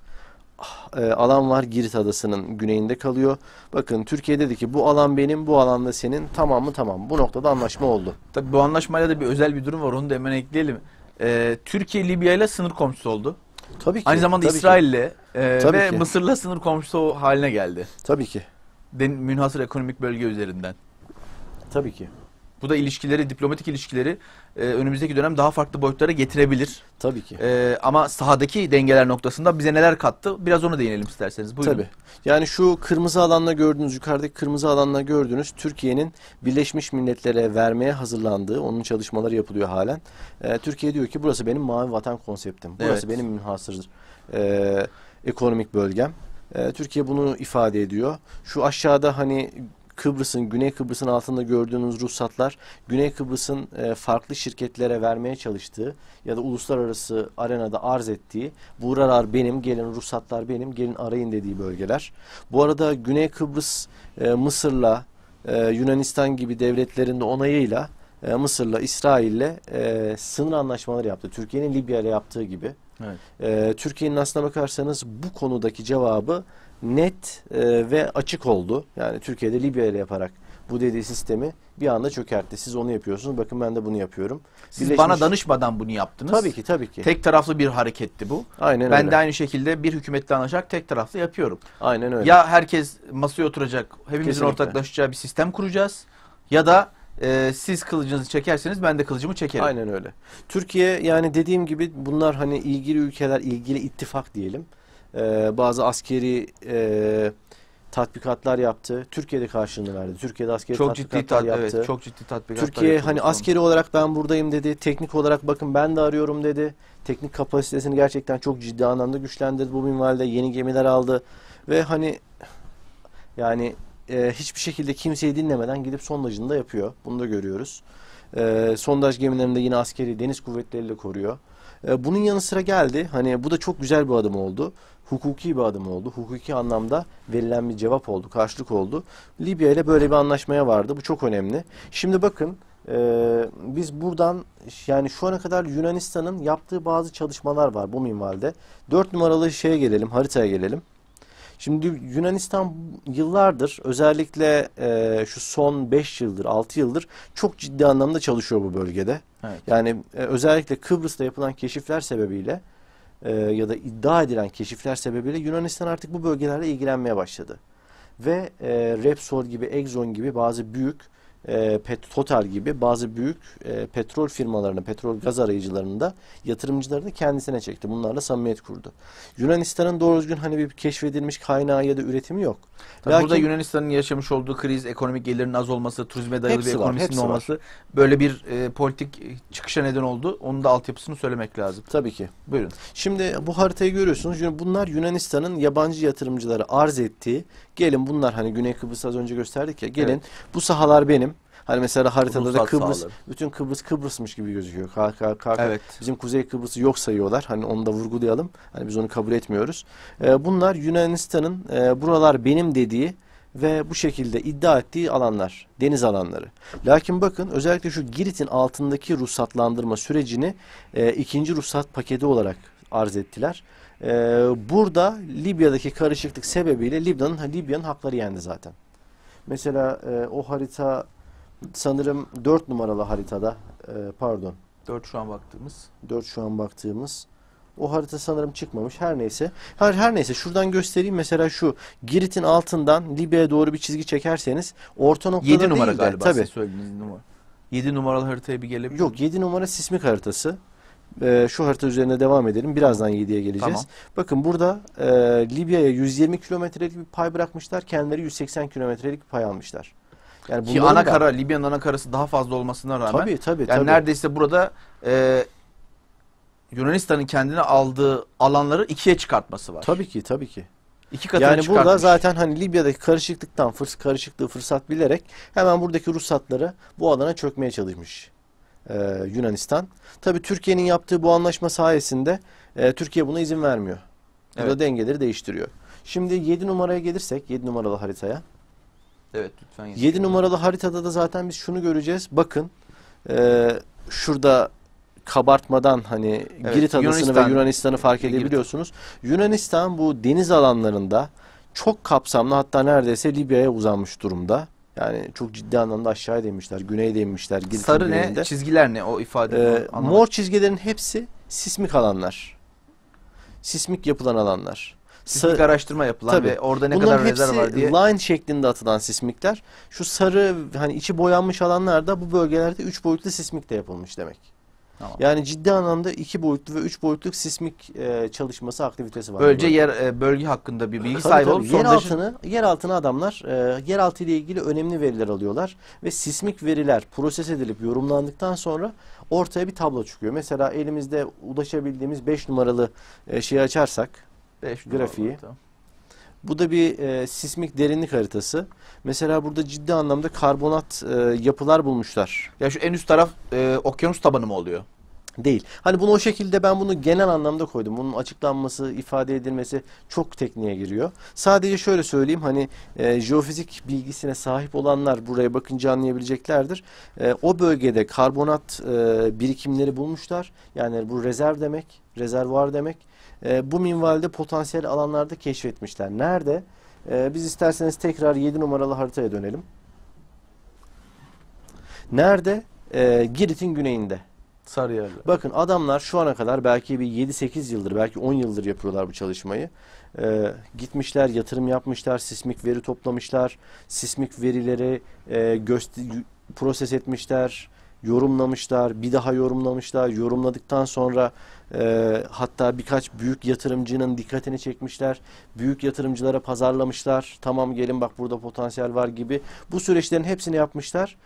e, alan var Girit Adası'nın güneyinde kalıyor. Bakın Türkiye dedi ki bu alan benim, bu alan da senin. Tamam mı? Tamam. Bu noktada anlaşma oldu. Tabii bu anlaşmayla da bir özel bir durum var. Onu da hemen ekleyelim. Ee, Türkiye Libya ile sınır komşusu oldu. Tabii ki. Aynı zamanda tabii İsrail ile e, Tabii ve ki. Mısır'la sınır komşusu haline geldi. Tabii ki. Den, münhasır ekonomik bölge üzerinden. Tabii ki. Bu da ilişkileri, diplomatik ilişkileri e, önümüzdeki dönem daha farklı boyutlara getirebilir. Tabii ki. E, ama sahadaki dengeler noktasında bize neler kattı? Biraz ona değinelim isterseniz. Buyurun. Tabii. Yani şu kırmızı alanla gördüğünüz, yukarıdaki kırmızı alanla gördüğünüz Türkiye'nin Birleşmiş Milletler'e vermeye hazırlandığı, onun çalışmaları yapılıyor halen. Ee, Türkiye diyor ki burası benim mavi vatan konseptim. Burası Evet. benim münhasır e, ekonomik bölgem. E, Türkiye bunu ifade ediyor. Şu aşağıda hani Kıbrıs'ın, Güney Kıbrıs'ın altında gördüğünüz ruhsatlar, Güney Kıbrıs'ın e, farklı şirketlere vermeye çalıştığı ya da uluslararası arenada arz ettiği, buralar benim, gelin ruhsatlar benim, gelin arayın dediği bölgeler. Bu arada Güney Kıbrıs, e, Mısır'la, e, Yunanistan gibi devletlerin de onayıyla e, Mısır'la, İsrail'le e, sınır anlaşmaları yaptı. Türkiye'nin Libya ile yaptığı gibi. Evet. E, Türkiye'nin aslına bakarsanız bu konudaki cevabı net e, ve açık oldu. Yani Türkiye'de Libya ile yaparak bu dediği sistemi bir anda çökertti. Siz onu yapıyorsunuz. Bakın ben de bunu yapıyorum. Siz Birleşmiş- bana danışmadan bunu yaptınız. Tabii ki tabii ki. Tek taraflı bir hareketti bu. Aynen ben öyle. de aynı şekilde bir hükümetle anlaşarak tek taraflı yapıyorum. Aynen öyle. Ya herkes masaya oturacak, hepimizin Kesinlikle. ortaklaşacağı bir sistem kuracağız. Ya da e, siz kılıcınızı çekerseniz ben de kılıcımı çekerim. Aynen öyle. Türkiye yani dediğim gibi bunlar hani ilgili ülkeler, ilgili ittifak diyelim. Ee, bazı askeri e, tatbikatlar yaptı. Türkiye'de karşılığını verdi. Türkiye'de askeri Çok ciddi tatbikatlar tat, yaptı. evet, çok ciddi tatbikatlar Türkiye hani askeri olarak ben buradayım dedi. Teknik olarak bakın ben de arıyorum dedi. Teknik kapasitesini gerçekten çok ciddi anlamda güçlendirdi bu minvalde. Yeni gemiler aldı. Ve hani yani e, hiçbir şekilde kimseyi dinlemeden gidip sondajını da yapıyor. Bunu da görüyoruz. E, sondaj gemilerinde yine askeri deniz kuvvetleriyle koruyor. E, bunun yanı sıra geldi. Hani bu da çok güzel bir adım oldu. Hukuki bir adım oldu. Hukuki anlamda verilen bir cevap oldu, karşılık oldu. Libya ile böyle bir anlaşmaya vardı. Bu çok önemli. Şimdi bakın e, biz buradan yani şu ana kadar Yunanistan'ın yaptığı bazı çalışmalar var bu minvalde. Dört numaralı şeye gelelim, haritaya gelelim. Şimdi Yunanistan yıllardır özellikle e, şu son 5 yıldır 6 yıldır çok ciddi anlamda çalışıyor bu bölgede. Evet. Yani e, özellikle Kıbrıs'ta yapılan keşifler sebebiyle e, ya da iddia edilen keşifler sebebiyle Yunanistan artık bu bölgelerle ilgilenmeye başladı. Ve e, Repsol gibi, Exxon gibi bazı büyük e, Pet- Total gibi bazı büyük e, petrol firmalarını, petrol gaz arayıcılarını da yatırımcılarını kendisine çekti. Bunlarla samimiyet kurdu. Yunanistan'ın doğru düzgün hani bir keşfedilmiş kaynağı ya da üretimi yok. Tabii Lakin- burada Yunanistan'ın yaşamış olduğu kriz, ekonomik gelirin az olması, turizme dayalı bir var, ekonomisinin var. olması böyle bir e, politik çıkışa neden oldu. Onun da altyapısını söylemek lazım. Tabii ki. Buyurun. Şimdi bu haritayı görüyorsunuz. Bunlar Yunanistan'ın yabancı yatırımcılara arz ettiği. Gelin bunlar hani Güney Kıbrıs az önce gösterdik ya. Gelin Evet. bu sahalar benim. Hani mesela haritada da Ruhsat Kıbrıs, sahaları. bütün Kıbrıs Kıbrısmış gibi gözüküyor. Ka- ka- Evet. Bizim Kuzey Kıbrıs'ı yok sayıyorlar. Hani onu da vurgulayalım. Hani biz onu kabul etmiyoruz. Ee, bunlar Yunanistan'ın e, buralar benim dediği ve bu şekilde iddia ettiği alanlar, deniz alanları. Lakin bakın özellikle şu Girit'in altındaki ruhsatlandırma sürecini e, ikinci ruhsat paketi olarak arz ettiler. E, burada Libya'daki karışıklık sebebiyle Libya'nın Libya'nın hakları yendi zaten. Mesela e, o harita sanırım 4 numaralı haritada e, pardon 4 şu an baktığımız. 4 şu an baktığımız. O harita sanırım çıkmamış. Her neyse. Her, her neyse şuradan göstereyim. Mesela şu Girit'in altından Libya'ya doğru bir çizgi çekerseniz orta noktada 7 numara değil de, galiba tabii. söylediğiniz numara. 7 numaralı haritaya bir gelebilir Yok 7 numara sismik haritası. Ee, şu harita üzerine devam edelim. Birazdan 7'ye geleceğiz. Tamam. Bakın burada e, Libya'ya 120 kilometrelik bir pay bırakmışlar. Kendileri 180 kilometrelik bir pay almışlar. Yani Ki ana da- kara, Libya'nın ana karası daha fazla olmasına rağmen Tabii tabii. yani tabii. neredeyse burada e, Yunanistan'ın kendine aldığı alanları ikiye çıkartması var. Tabii ki tabii ki. İki katına Yani burada çıkartmış. zaten hani Libya'daki karışıklıktan fırs karışıklığı fırsat bilerek hemen buradaki ruhsatları bu alana çökmeye çalışmış ee, Yunanistan. Tabii Türkiye'nin yaptığı bu anlaşma sayesinde e, Türkiye buna izin vermiyor. Burada Evet. dengeleri değiştiriyor. Şimdi 7 numaraya gelirsek 7 numaralı haritaya. Evet lütfen. 7 numaralı haritada da zaten biz şunu göreceğiz. Bakın e, şurada kabartmadan hani Evet, Girit adasını Yunanistan ve Yunanistan'ı fark ve Girit. edebiliyorsunuz. Yunanistan bu deniz alanlarında çok kapsamlı hatta neredeyse Libya'ya uzanmış durumda. Yani çok ciddi anlamda aşağıya değmişler, güneye değmişler. Girit'in Sarı ne? güneyinde. Çizgiler ne? O ifade. Ee, mor çizgilerin hepsi sismik alanlar. Sismik yapılan alanlar. Sismik araştırma yapılan Tabii. ve orada ne Bunların kadar rezerv var diye. line şeklinde atılan sismikler. Şu sarı hani içi boyanmış alanlarda bu bölgelerde 3 boyutlu sismik de yapılmış demek. Tamam. Yani ciddi anlamda 2 boyutlu ve 3 boyutluk sismik e, çalışması aktivitesi var. Böylece yer e, bölge hakkında bir bilgi Tabii, sahibi tabii. olup yer sondajı- altını yer altına adamlar e, yer altı ile ilgili önemli veriler alıyorlar ve sismik veriler proses edilip yorumlandıktan sonra ortaya bir tablo çıkıyor. Mesela elimizde ulaşabildiğimiz 5 numaralı e, şeyi açarsak Beş grafiği. numaralı, tamam. Bu da bir e, sismik derinlik haritası. Mesela burada ciddi anlamda karbonat e, yapılar bulmuşlar. Ya şu en üst taraf e, okyanus tabanı mı oluyor? Değil. Hani bunu o şekilde ben bunu genel anlamda koydum. Bunun açıklanması, ifade edilmesi çok tekniğe giriyor. Sadece şöyle söyleyeyim hani e, jeofizik bilgisine sahip olanlar buraya bakınca anlayabileceklerdir. E, o bölgede karbonat e, birikimleri bulmuşlar. Yani bu rezerv demek, rezervuar demek. E, bu minvalde potansiyel alanlarda keşfetmişler. Nerede? E, biz isterseniz tekrar 7 numaralı haritaya dönelim. Nerede? E, Girit'in güneyinde. Sarı yerler. Bakın adamlar şu ana kadar belki bir 7-8 yıldır belki 10 yıldır yapıyorlar bu çalışmayı. Ee, gitmişler yatırım yapmışlar sismik veri toplamışlar. Sismik verileri e, proses etmişler yorumlamışlar bir daha yorumlamışlar. Yorumladıktan sonra e, hatta birkaç büyük yatırımcının dikkatini çekmişler. Büyük yatırımcılara pazarlamışlar. Tamam gelin bak burada potansiyel var gibi. Bu süreçlerin hepsini yapmışlar.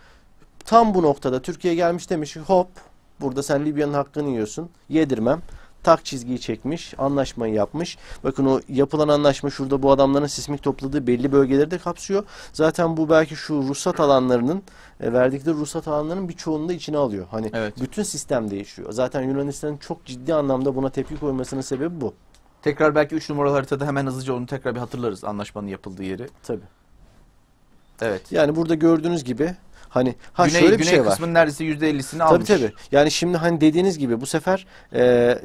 Tam bu noktada Türkiye gelmiş demiş hop Burada sen Libya'nın hakkını yiyorsun. Yedirmem. Tak çizgiyi çekmiş, anlaşmayı yapmış. Bakın o yapılan anlaşma şurada bu adamların sismik topladığı belli bölgeleri de kapsıyor. Zaten bu belki şu ruhsat alanlarının e, verdikleri ruhsat alanlarının bir çoğunu da içine alıyor. Hani Evet. bütün sistem değişiyor. Zaten Yunanistan'ın çok ciddi anlamda buna tepki koymasının sebebi bu. Tekrar belki 3 numaralı haritada hemen hızlıca onu tekrar bir hatırlarız anlaşmanın yapıldığı yeri. Tabii. Evet. Yani burada gördüğünüz gibi hani ha güney şöyle bir güney şey var. kısmının neredeyse %50'sini Tabii almış. tabii. Yani şimdi hani dediğiniz gibi bu sefer e,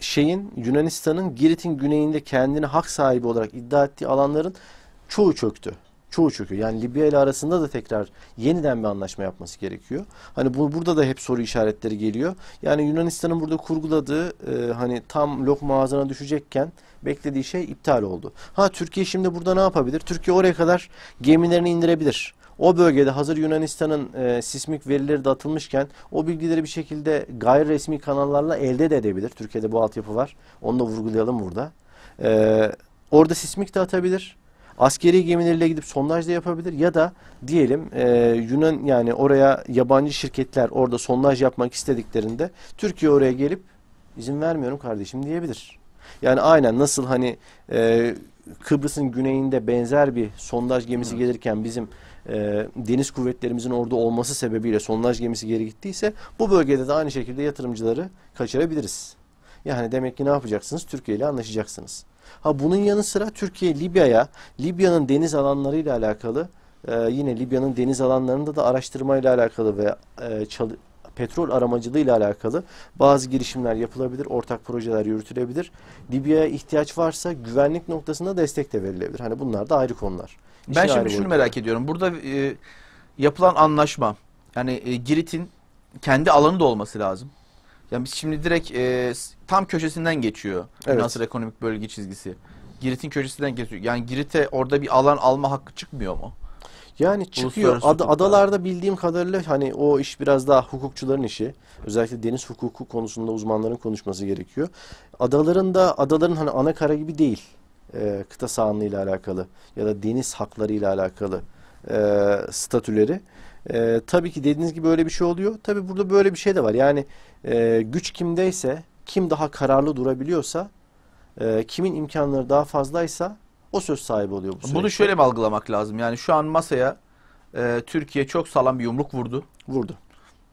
şeyin Yunanistan'ın Girit'in güneyinde kendini hak sahibi olarak iddia ettiği alanların çoğu çöktü. Çoğu çöküyor. Yani Libya ile arasında da tekrar yeniden bir anlaşma yapması gerekiyor. Hani bu burada da hep soru işaretleri geliyor. Yani Yunanistan'ın burada kurguladığı e, hani tam lokma ağzına düşecekken beklediği şey iptal oldu. Ha Türkiye şimdi burada ne yapabilir? Türkiye oraya kadar gemilerini indirebilir. O bölgede hazır Yunanistan'ın e, sismik verileri de atılmışken o bilgileri bir şekilde gayri resmi kanallarla elde de edebilir. Türkiye'de bu altyapı var. Onu da vurgulayalım burada. E, orada sismik de atabilir. Askeri gemileriyle gidip sondaj da yapabilir ya da diyelim e, Yunan yani oraya yabancı şirketler orada sondaj yapmak istediklerinde Türkiye oraya gelip izin vermiyorum kardeşim diyebilir. Yani aynen nasıl hani e, Kıbrıs'ın güneyinde benzer bir sondaj gemisi gelirken bizim e, deniz kuvvetlerimizin orada olması sebebiyle sondaj gemisi geri gittiyse bu bölgede de aynı şekilde yatırımcıları kaçırabiliriz. Yani demek ki ne yapacaksınız? Türkiye ile anlaşacaksınız. Ha bunun yanı sıra Türkiye Libya'ya, Libya'nın deniz alanlarıyla alakalı e, yine Libya'nın deniz alanlarında da araştırmayla alakalı ve e, petrol aramacılığıyla alakalı bazı girişimler yapılabilir, ortak projeler yürütülebilir. Libya'ya ihtiyaç varsa güvenlik noktasında destek de verilebilir. Hani bunlar da ayrı konular. Ben İşin şimdi ayrı şunu boyutları. merak ediyorum. Burada e, yapılan anlaşma yani e, Girit'in kendi alanı da olması lazım. Yani biz şimdi direkt e, tam köşesinden geçiyor Evet. Münhasır Ekonomik Bölge çizgisi. Girit'in köşesinden geçiyor. Yani Girit'e orada bir alan alma hakkı çıkmıyor mu? Yani çıkıyor. Hukukta. adalarda bildiğim kadarıyla hani o iş biraz daha hukukçuların işi. Özellikle deniz hukuku konusunda uzmanların konuşması gerekiyor. Adaların da adaların hani ana kara gibi değil. Ee, kıta sahanlığıyla alakalı ya da deniz haklarıyla alakalı e, statüleri. E, tabii ki dediğiniz gibi öyle bir şey oluyor. Tabii burada böyle bir şey de var. Yani e, güç kimdeyse, kim daha kararlı durabiliyorsa, e, kimin imkanları daha fazlaysa o söz sahibi oluyor bu Bunu süreçte. şöyle mi algılamak lazım? Yani şu an masaya e, Türkiye çok sağlam bir yumruk vurdu vurdu.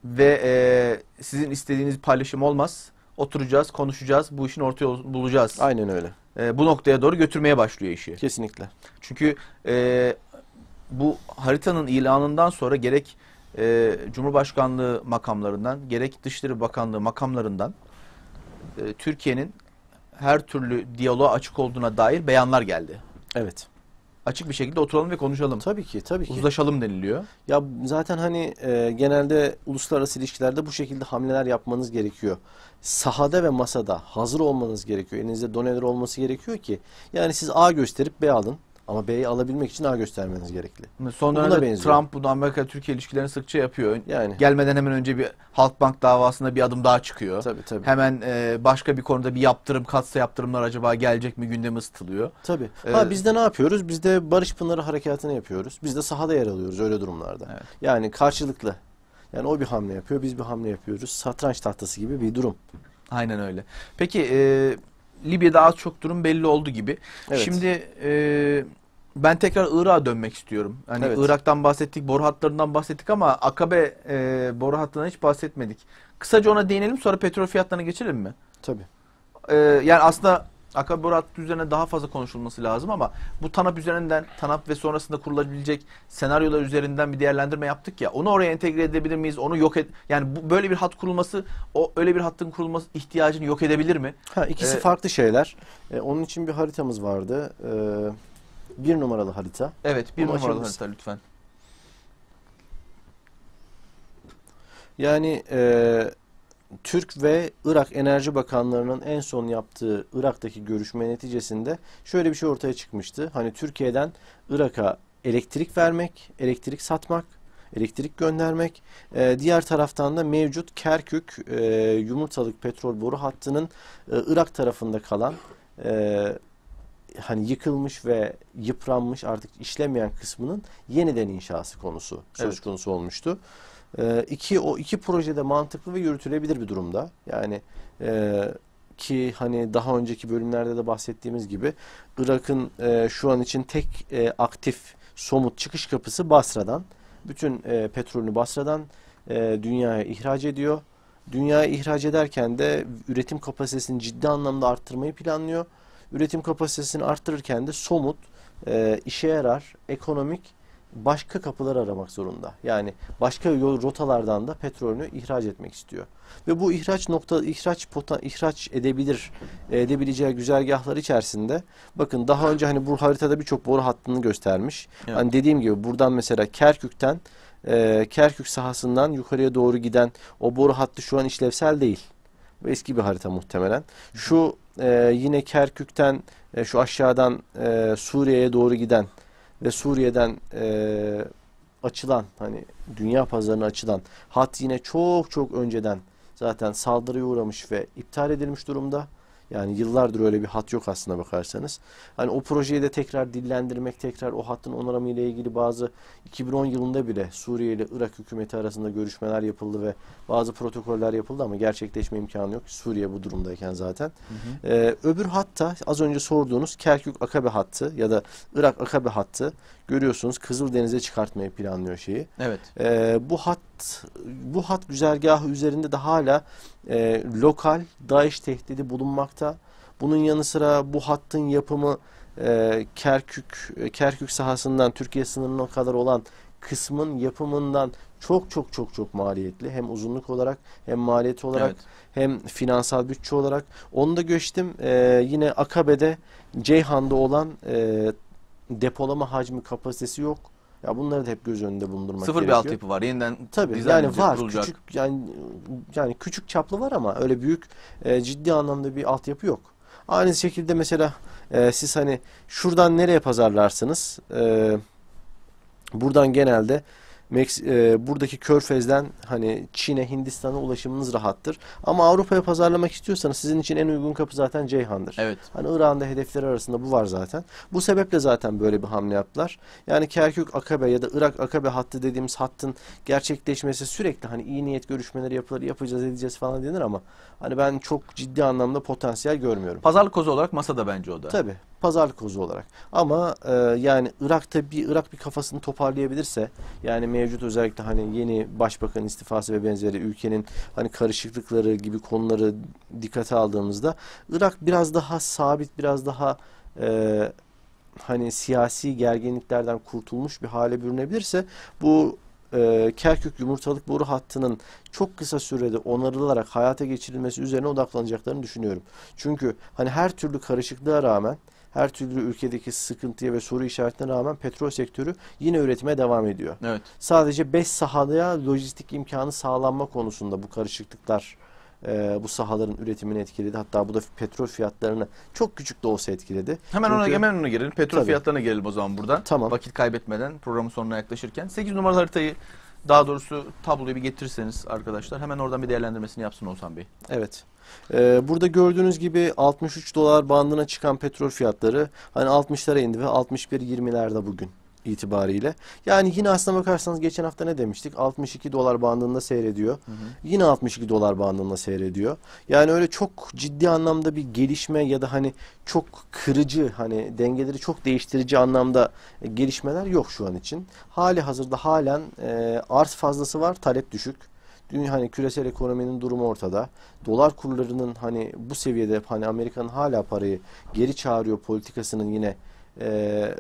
ve e, sizin istediğiniz paylaşım olmaz. Oturacağız, konuşacağız, bu işin orta yolu bulacağız. Aynen öyle. E, bu noktaya doğru götürmeye başlıyor işi. Kesinlikle. Çünkü e, bu haritanın ilanından sonra gerek e, Cumhurbaşkanlığı makamlarından gerek Dışişleri Bakanlığı makamlarından e, Türkiye'nin her türlü diyaloğa açık olduğuna dair beyanlar geldi. Evet. Açık bir şekilde oturalım ve konuşalım. Tabii ki, tabii ki. Uzlaşalım deniliyor. Ya zaten hani e, genelde uluslararası ilişkilerde bu şekilde hamleler yapmanız gerekiyor. Sahada ve masada hazır olmanız gerekiyor. Elinizde doneler olması gerekiyor ki yani siz A gösterip B alın ama B'yi alabilmek için A göstermeniz gerekli. Son dönemde. Trump bunu Amerika-Türkiye ilişkilerini sıkça yapıyor. Yani Gelmeden hemen önce bir Halkbank davasında bir adım daha çıkıyor. tabii tabii. Hemen e, başka bir konuda bir yaptırım, katsa yaptırımlar acaba gelecek mi gündemi ısıtılıyor. Tabii. Ee, ha biz de ne yapıyoruz? Biz de Barış Pınarı harekatını yapıyoruz. Biz de sahada yer alıyoruz öyle durumlarda. Evet. Yani karşılıklı. Yani o bir hamle yapıyor, biz bir hamle yapıyoruz. Satranç tahtası gibi bir durum. Aynen öyle. Peki e, Libya'da az çok durum belli oldu gibi. Evet. Şimdi e, ben tekrar Irak'a dönmek istiyorum. Hani Evet. Irak'tan bahsettik, boru hatlarından bahsettik ama Akabe e, boru hattından hiç bahsetmedik. Kısaca ona değinelim sonra petrol fiyatlarına geçelim mi? Tabii. E, yani aslında Akabe boru hattı üzerine daha fazla konuşulması lazım ama bu TANAP üzerinden, TANAP ve sonrasında kurulabilecek senaryolar üzerinden bir değerlendirme yaptık ya. Onu oraya entegre edebilir miyiz? Onu yok et yani bu, böyle bir hat kurulması o öyle bir hattın kurulması ihtiyacını yok edebilir mi? Ha ikisi Ee, farklı şeyler. Ee, onun için bir haritamız vardı. Ee, bir numaralı harita. Evet, bir Onu numaralı açabiliriz. harita lütfen. Yani e, Türk ve Irak Enerji Bakanlarının en son yaptığı Irak'taki görüşme neticesinde şöyle bir şey ortaya çıkmıştı. Hani Türkiye'den Irak'a elektrik vermek, elektrik satmak, elektrik göndermek. e, diğer taraftan da mevcut Kerkük e, yumurtalık petrol boru hattının e, Irak tarafında kalan e, hani yıkılmış ve yıpranmış artık işlemeyen kısmının yeniden inşası konusu söz Evet. konusu olmuştu. Ee, iki o iki projede mantıklı ve yürütülebilir bir durumda. Yani e, ki hani daha önceki bölümlerde de bahsettiğimiz gibi Irak'ın e, şu an için tek e, aktif somut çıkış kapısı Basra'dan. Bütün e, petrolünü Basra'dan e, dünyaya ihraç ediyor. Dünyaya ihraç ederken de üretim kapasitesini ciddi anlamda arttırmayı planlıyor. Üretim kapasitesini arttırırken de somut, e, işe yarar, ekonomik başka kapılar aramak zorunda. Yani başka yol rotalardan da petrolünü ihraç etmek istiyor. Ve bu ihraç nokta ihraç potan ihraç edebilir edebileceği güzergahlar içerisinde bakın daha önce hani bu haritada birçok boru hattını göstermiş. Evet. Hani dediğim gibi buradan mesela Kerkük'ten e, Kerkük sahasından yukarıya doğru giden o boru hattı şu an işlevsel değil. Eski bir harita muhtemelen. Şu e, yine Kerkük'ten e, şu aşağıdan e, Suriye'ye doğru giden ve Suriye'den e, açılan hani dünya pazarına açılan hat yine çok çok önceden zaten saldırıya uğramış ve iptal edilmiş durumda. Yani yıllardır öyle bir hat yok aslına bakarsanız. Hani o projeyi de tekrar dillendirmek, tekrar o hattın onarımı ile ilgili bazı 2010 yılında bile Suriye ile Irak hükümeti arasında görüşmeler yapıldı ve bazı protokoller yapıldı ama gerçekleşme imkanı yok. Suriye bu durumdayken zaten. Ee, öbür hatta az önce sorduğunuz Kerkük Akabe hattı ya da Irak Akabe hattı görüyorsunuz Kızıldeniz'e çıkartmayı planlıyor şeyi. Evet. Ee, bu hat bu hat güzergahı üzerinde de hala e, lokal DAEŞ tehdidi bulunmakta. Bunun yanı sıra bu hattın yapımı e, Kerkük e, Kerkük sahasından Türkiye sınırına kadar olan kısmın yapımından çok çok çok çok maliyetli. Hem uzunluk olarak hem maliyet olarak Evet. hem finansal bütçe olarak. Onu da geçtim. Ee, yine Akabe'de Ceyhan'da olan e, depolama hacmi kapasitesi yok. Ya bunları da hep göz önünde bulundurmak Sıfır bir gerekiyor. altyapı var. Yeniden Tabii dizayn yani var kurulacak. küçük yani yani küçük çaplı var ama öyle büyük e, ciddi anlamda bir altyapı yok. Aynı şekilde mesela e, siz hani şuradan nereye pazarlarsınız? E, buradan genelde Mex- e, buradaki Körfez'den hani Çin'e, Hindistan'a ulaşımınız rahattır. Ama Avrupa'ya pazarlamak istiyorsanız sizin için en uygun kapı zaten Ceyhan'dır. Evet. Hani Irak'ın da hedefleri arasında bu var zaten. Bu sebeple zaten böyle bir hamle yaptılar. Yani Kerkük Akabe ya da Irak Akabe hattı dediğimiz hattın gerçekleşmesi sürekli hani iyi niyet görüşmeleri yapılır, yapacağız, edeceğiz falan denir ama hani ben çok ciddi anlamda potansiyel görmüyorum. Pazarlık kozu olarak masada bence o da. Tabii pazarlık kozu olarak. Ama e, yani Irak'ta bir Irak bir kafasını toparlayabilirse yani mevcut özellikle hani yeni başbakan istifası ve benzeri ülkenin hani karışıklıkları gibi konuları dikkate aldığımızda Irak biraz daha sabit biraz daha e, hani siyasi gerginliklerden kurtulmuş bir hale bürünebilirse bu e, Kerkük yumurtalık boru hattının çok kısa sürede onarılarak hayata geçirilmesi üzerine odaklanacaklarını düşünüyorum. Çünkü hani her türlü karışıklığa rağmen her türlü ülkedeki sıkıntıya ve soru işaretine rağmen petrol sektörü yine üretime devam ediyor. Evet. Sadece 5 sahada lojistik imkanı sağlanma konusunda bu karışıklıklar e, bu sahaların üretimini etkiledi. Hatta bu da petrol fiyatlarını çok küçük de olsa etkiledi. Hemen ona Çünkü- hemen ona gelelim. Petrol Tabii. fiyatlarına gelelim o zaman buradan. Tamam. Vakit kaybetmeden programın sonuna yaklaşırken. 8 numaralı haritayı daha doğrusu tabloyu bir getirirseniz arkadaşlar hemen oradan bir değerlendirmesini yapsın Oğuzhan Bey. Evet. Ee, burada gördüğünüz gibi 63 dolar bandına çıkan petrol fiyatları hani 60'lara indi ve 61.20'lerde bugün itibariyle. Yani yine aslına bakarsanız geçen hafta ne demiştik? 62 dolar bandında seyrediyor. Yine 62 dolar bandında seyrediyor. Yani öyle çok ciddi anlamda bir gelişme ya da hani çok kırıcı hani dengeleri çok değiştirici anlamda e, gelişmeler yok şu an için. Hali hazırda halen e, arz fazlası var, talep düşük. Dünya hani küresel ekonominin durumu ortada. Dolar kurlarının hani bu seviyede hani Amerika'nın hala parayı geri çağırıyor politikasının yine e,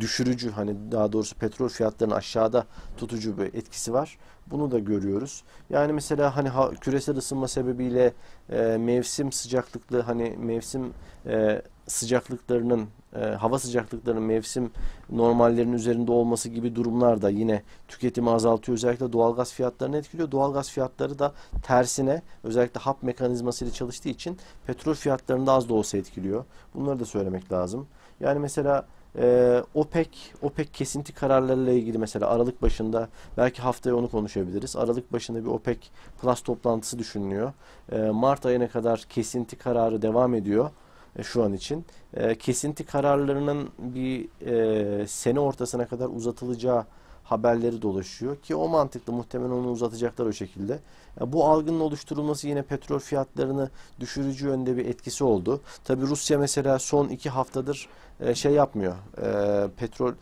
düşürücü hani daha doğrusu petrol fiyatlarının aşağıda tutucu bir etkisi var. Bunu da görüyoruz. Yani mesela hani ha- küresel ısınma sebebiyle e, mevsim sıcaklıklı hani mevsim e, sıcaklıklarının e, hava sıcaklıklarının mevsim normallerinin üzerinde olması gibi durumlar da yine tüketimi azaltıyor. Özellikle doğalgaz fiyatlarını etkiliyor. Doğalgaz fiyatları da tersine özellikle hap mekanizmasıyla çalıştığı için petrol fiyatlarını da az da olsa etkiliyor. Bunları da söylemek lazım. Yani mesela e, OPEC, OPEC kesinti kararlarıyla ilgili mesela Aralık başında belki haftaya onu konuşabiliriz. Aralık başında bir OPEC Plus toplantısı düşünülüyor. E, Mart ayına kadar kesinti kararı devam ediyor e, şu an için. E, kesinti kararlarının bir e, sene ortasına kadar uzatılacağı haberleri dolaşıyor ki o mantıklı muhtemelen onu uzatacaklar o şekilde. Ya bu algının oluşturulması yine petrol fiyatlarını düşürücü yönde bir etkisi oldu. Tabi Rusya mesela son iki haftadır e, şey yapmıyor. E, petrol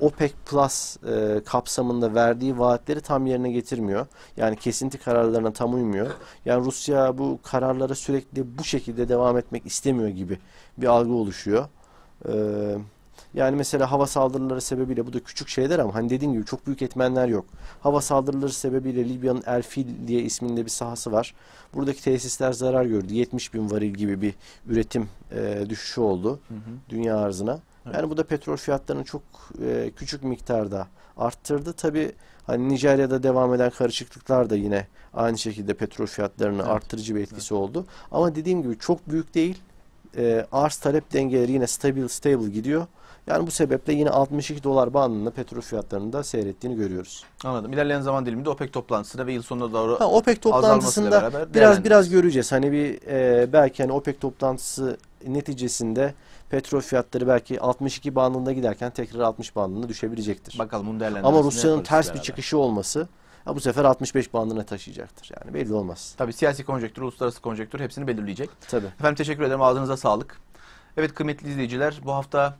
OPEC Plus e, kapsamında verdiği vaatleri tam yerine getirmiyor. Yani kesinti kararlarına tam uymuyor. Yani Rusya bu kararlara sürekli bu şekilde devam etmek istemiyor gibi bir algı oluşuyor. E, yani mesela hava saldırıları sebebiyle bu da küçük şeyler ama hani dediğim gibi çok büyük etmenler yok. Hava saldırıları sebebiyle Libya'nın Erfil diye isminde bir sahası var. Buradaki tesisler zarar gördü. 70 bin varil gibi bir üretim e, düşüşü oldu dünya arzına. Evet. Yani bu da petrol fiyatlarını çok e, küçük miktarda arttırdı. Tabi hani Nijerya'da devam eden karışıklıklar da yine aynı şekilde petrol fiyatlarını Evet. arttırıcı bir etkisi oldu. Ama dediğim gibi çok büyük değil. E, arz talep dengeleri yine stabil stable gidiyor. Yani bu sebeple yine 62 dolar bandında petrol fiyatlarının da seyrettiğini görüyoruz. Anladım. İlerleyen zaman diliminde OPEC toplantısına ve yıl sonuna doğru Ha, OPEC toplantısında biraz biraz göreceğiz. Hani bir e, belki hani OPEC toplantısı neticesinde petrol fiyatları belki 62 bandında giderken tekrar 60 bandında düşebilecektir. Bakalım bunu değerlendirmesini Ama Rusya'nın ters bir beraber. çıkışı olması ya bu sefer 65 bandına taşıyacaktır. Yani belli olmaz. Tabii siyasi konjektür, uluslararası konjektür hepsini belirleyecek. Tabii. Efendim teşekkür ederim. Ağzınıza sağlık. Evet kıymetli izleyiciler bu hafta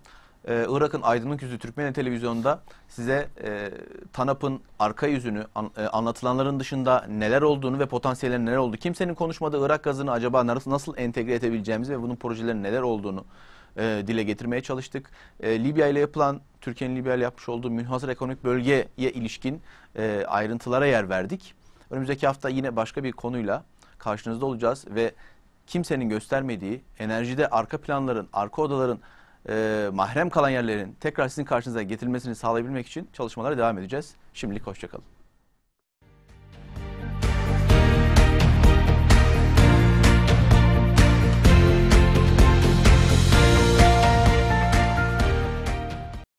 e, Irak'ın aydınlık yüzü Türkmen Televizyonu'nda size e, TANAP'ın arka yüzünü, an- e, anlatılanların dışında neler olduğunu ve potansiyellerin neler olduğu, kimsenin konuşmadığı Irak gazını acaba nasıl, nasıl entegre edebileceğimizi ve bunun projelerinin neler olduğunu e, dile getirmeye çalıştık. E, Libya ile yapılan, Türkiye'nin Libya ile yapmış olduğu münhasır ekonomik bölgeye ilişkin e, ayrıntılara yer verdik. Önümüzdeki hafta yine başka bir konuyla karşınızda olacağız ve kimsenin göstermediği enerjide arka planların, arka odaların, e, mahrem kalan yerlerin tekrar sizin karşınıza getirilmesini sağlayabilmek için çalışmalara devam edeceğiz. Şimdilik hoşçakalın.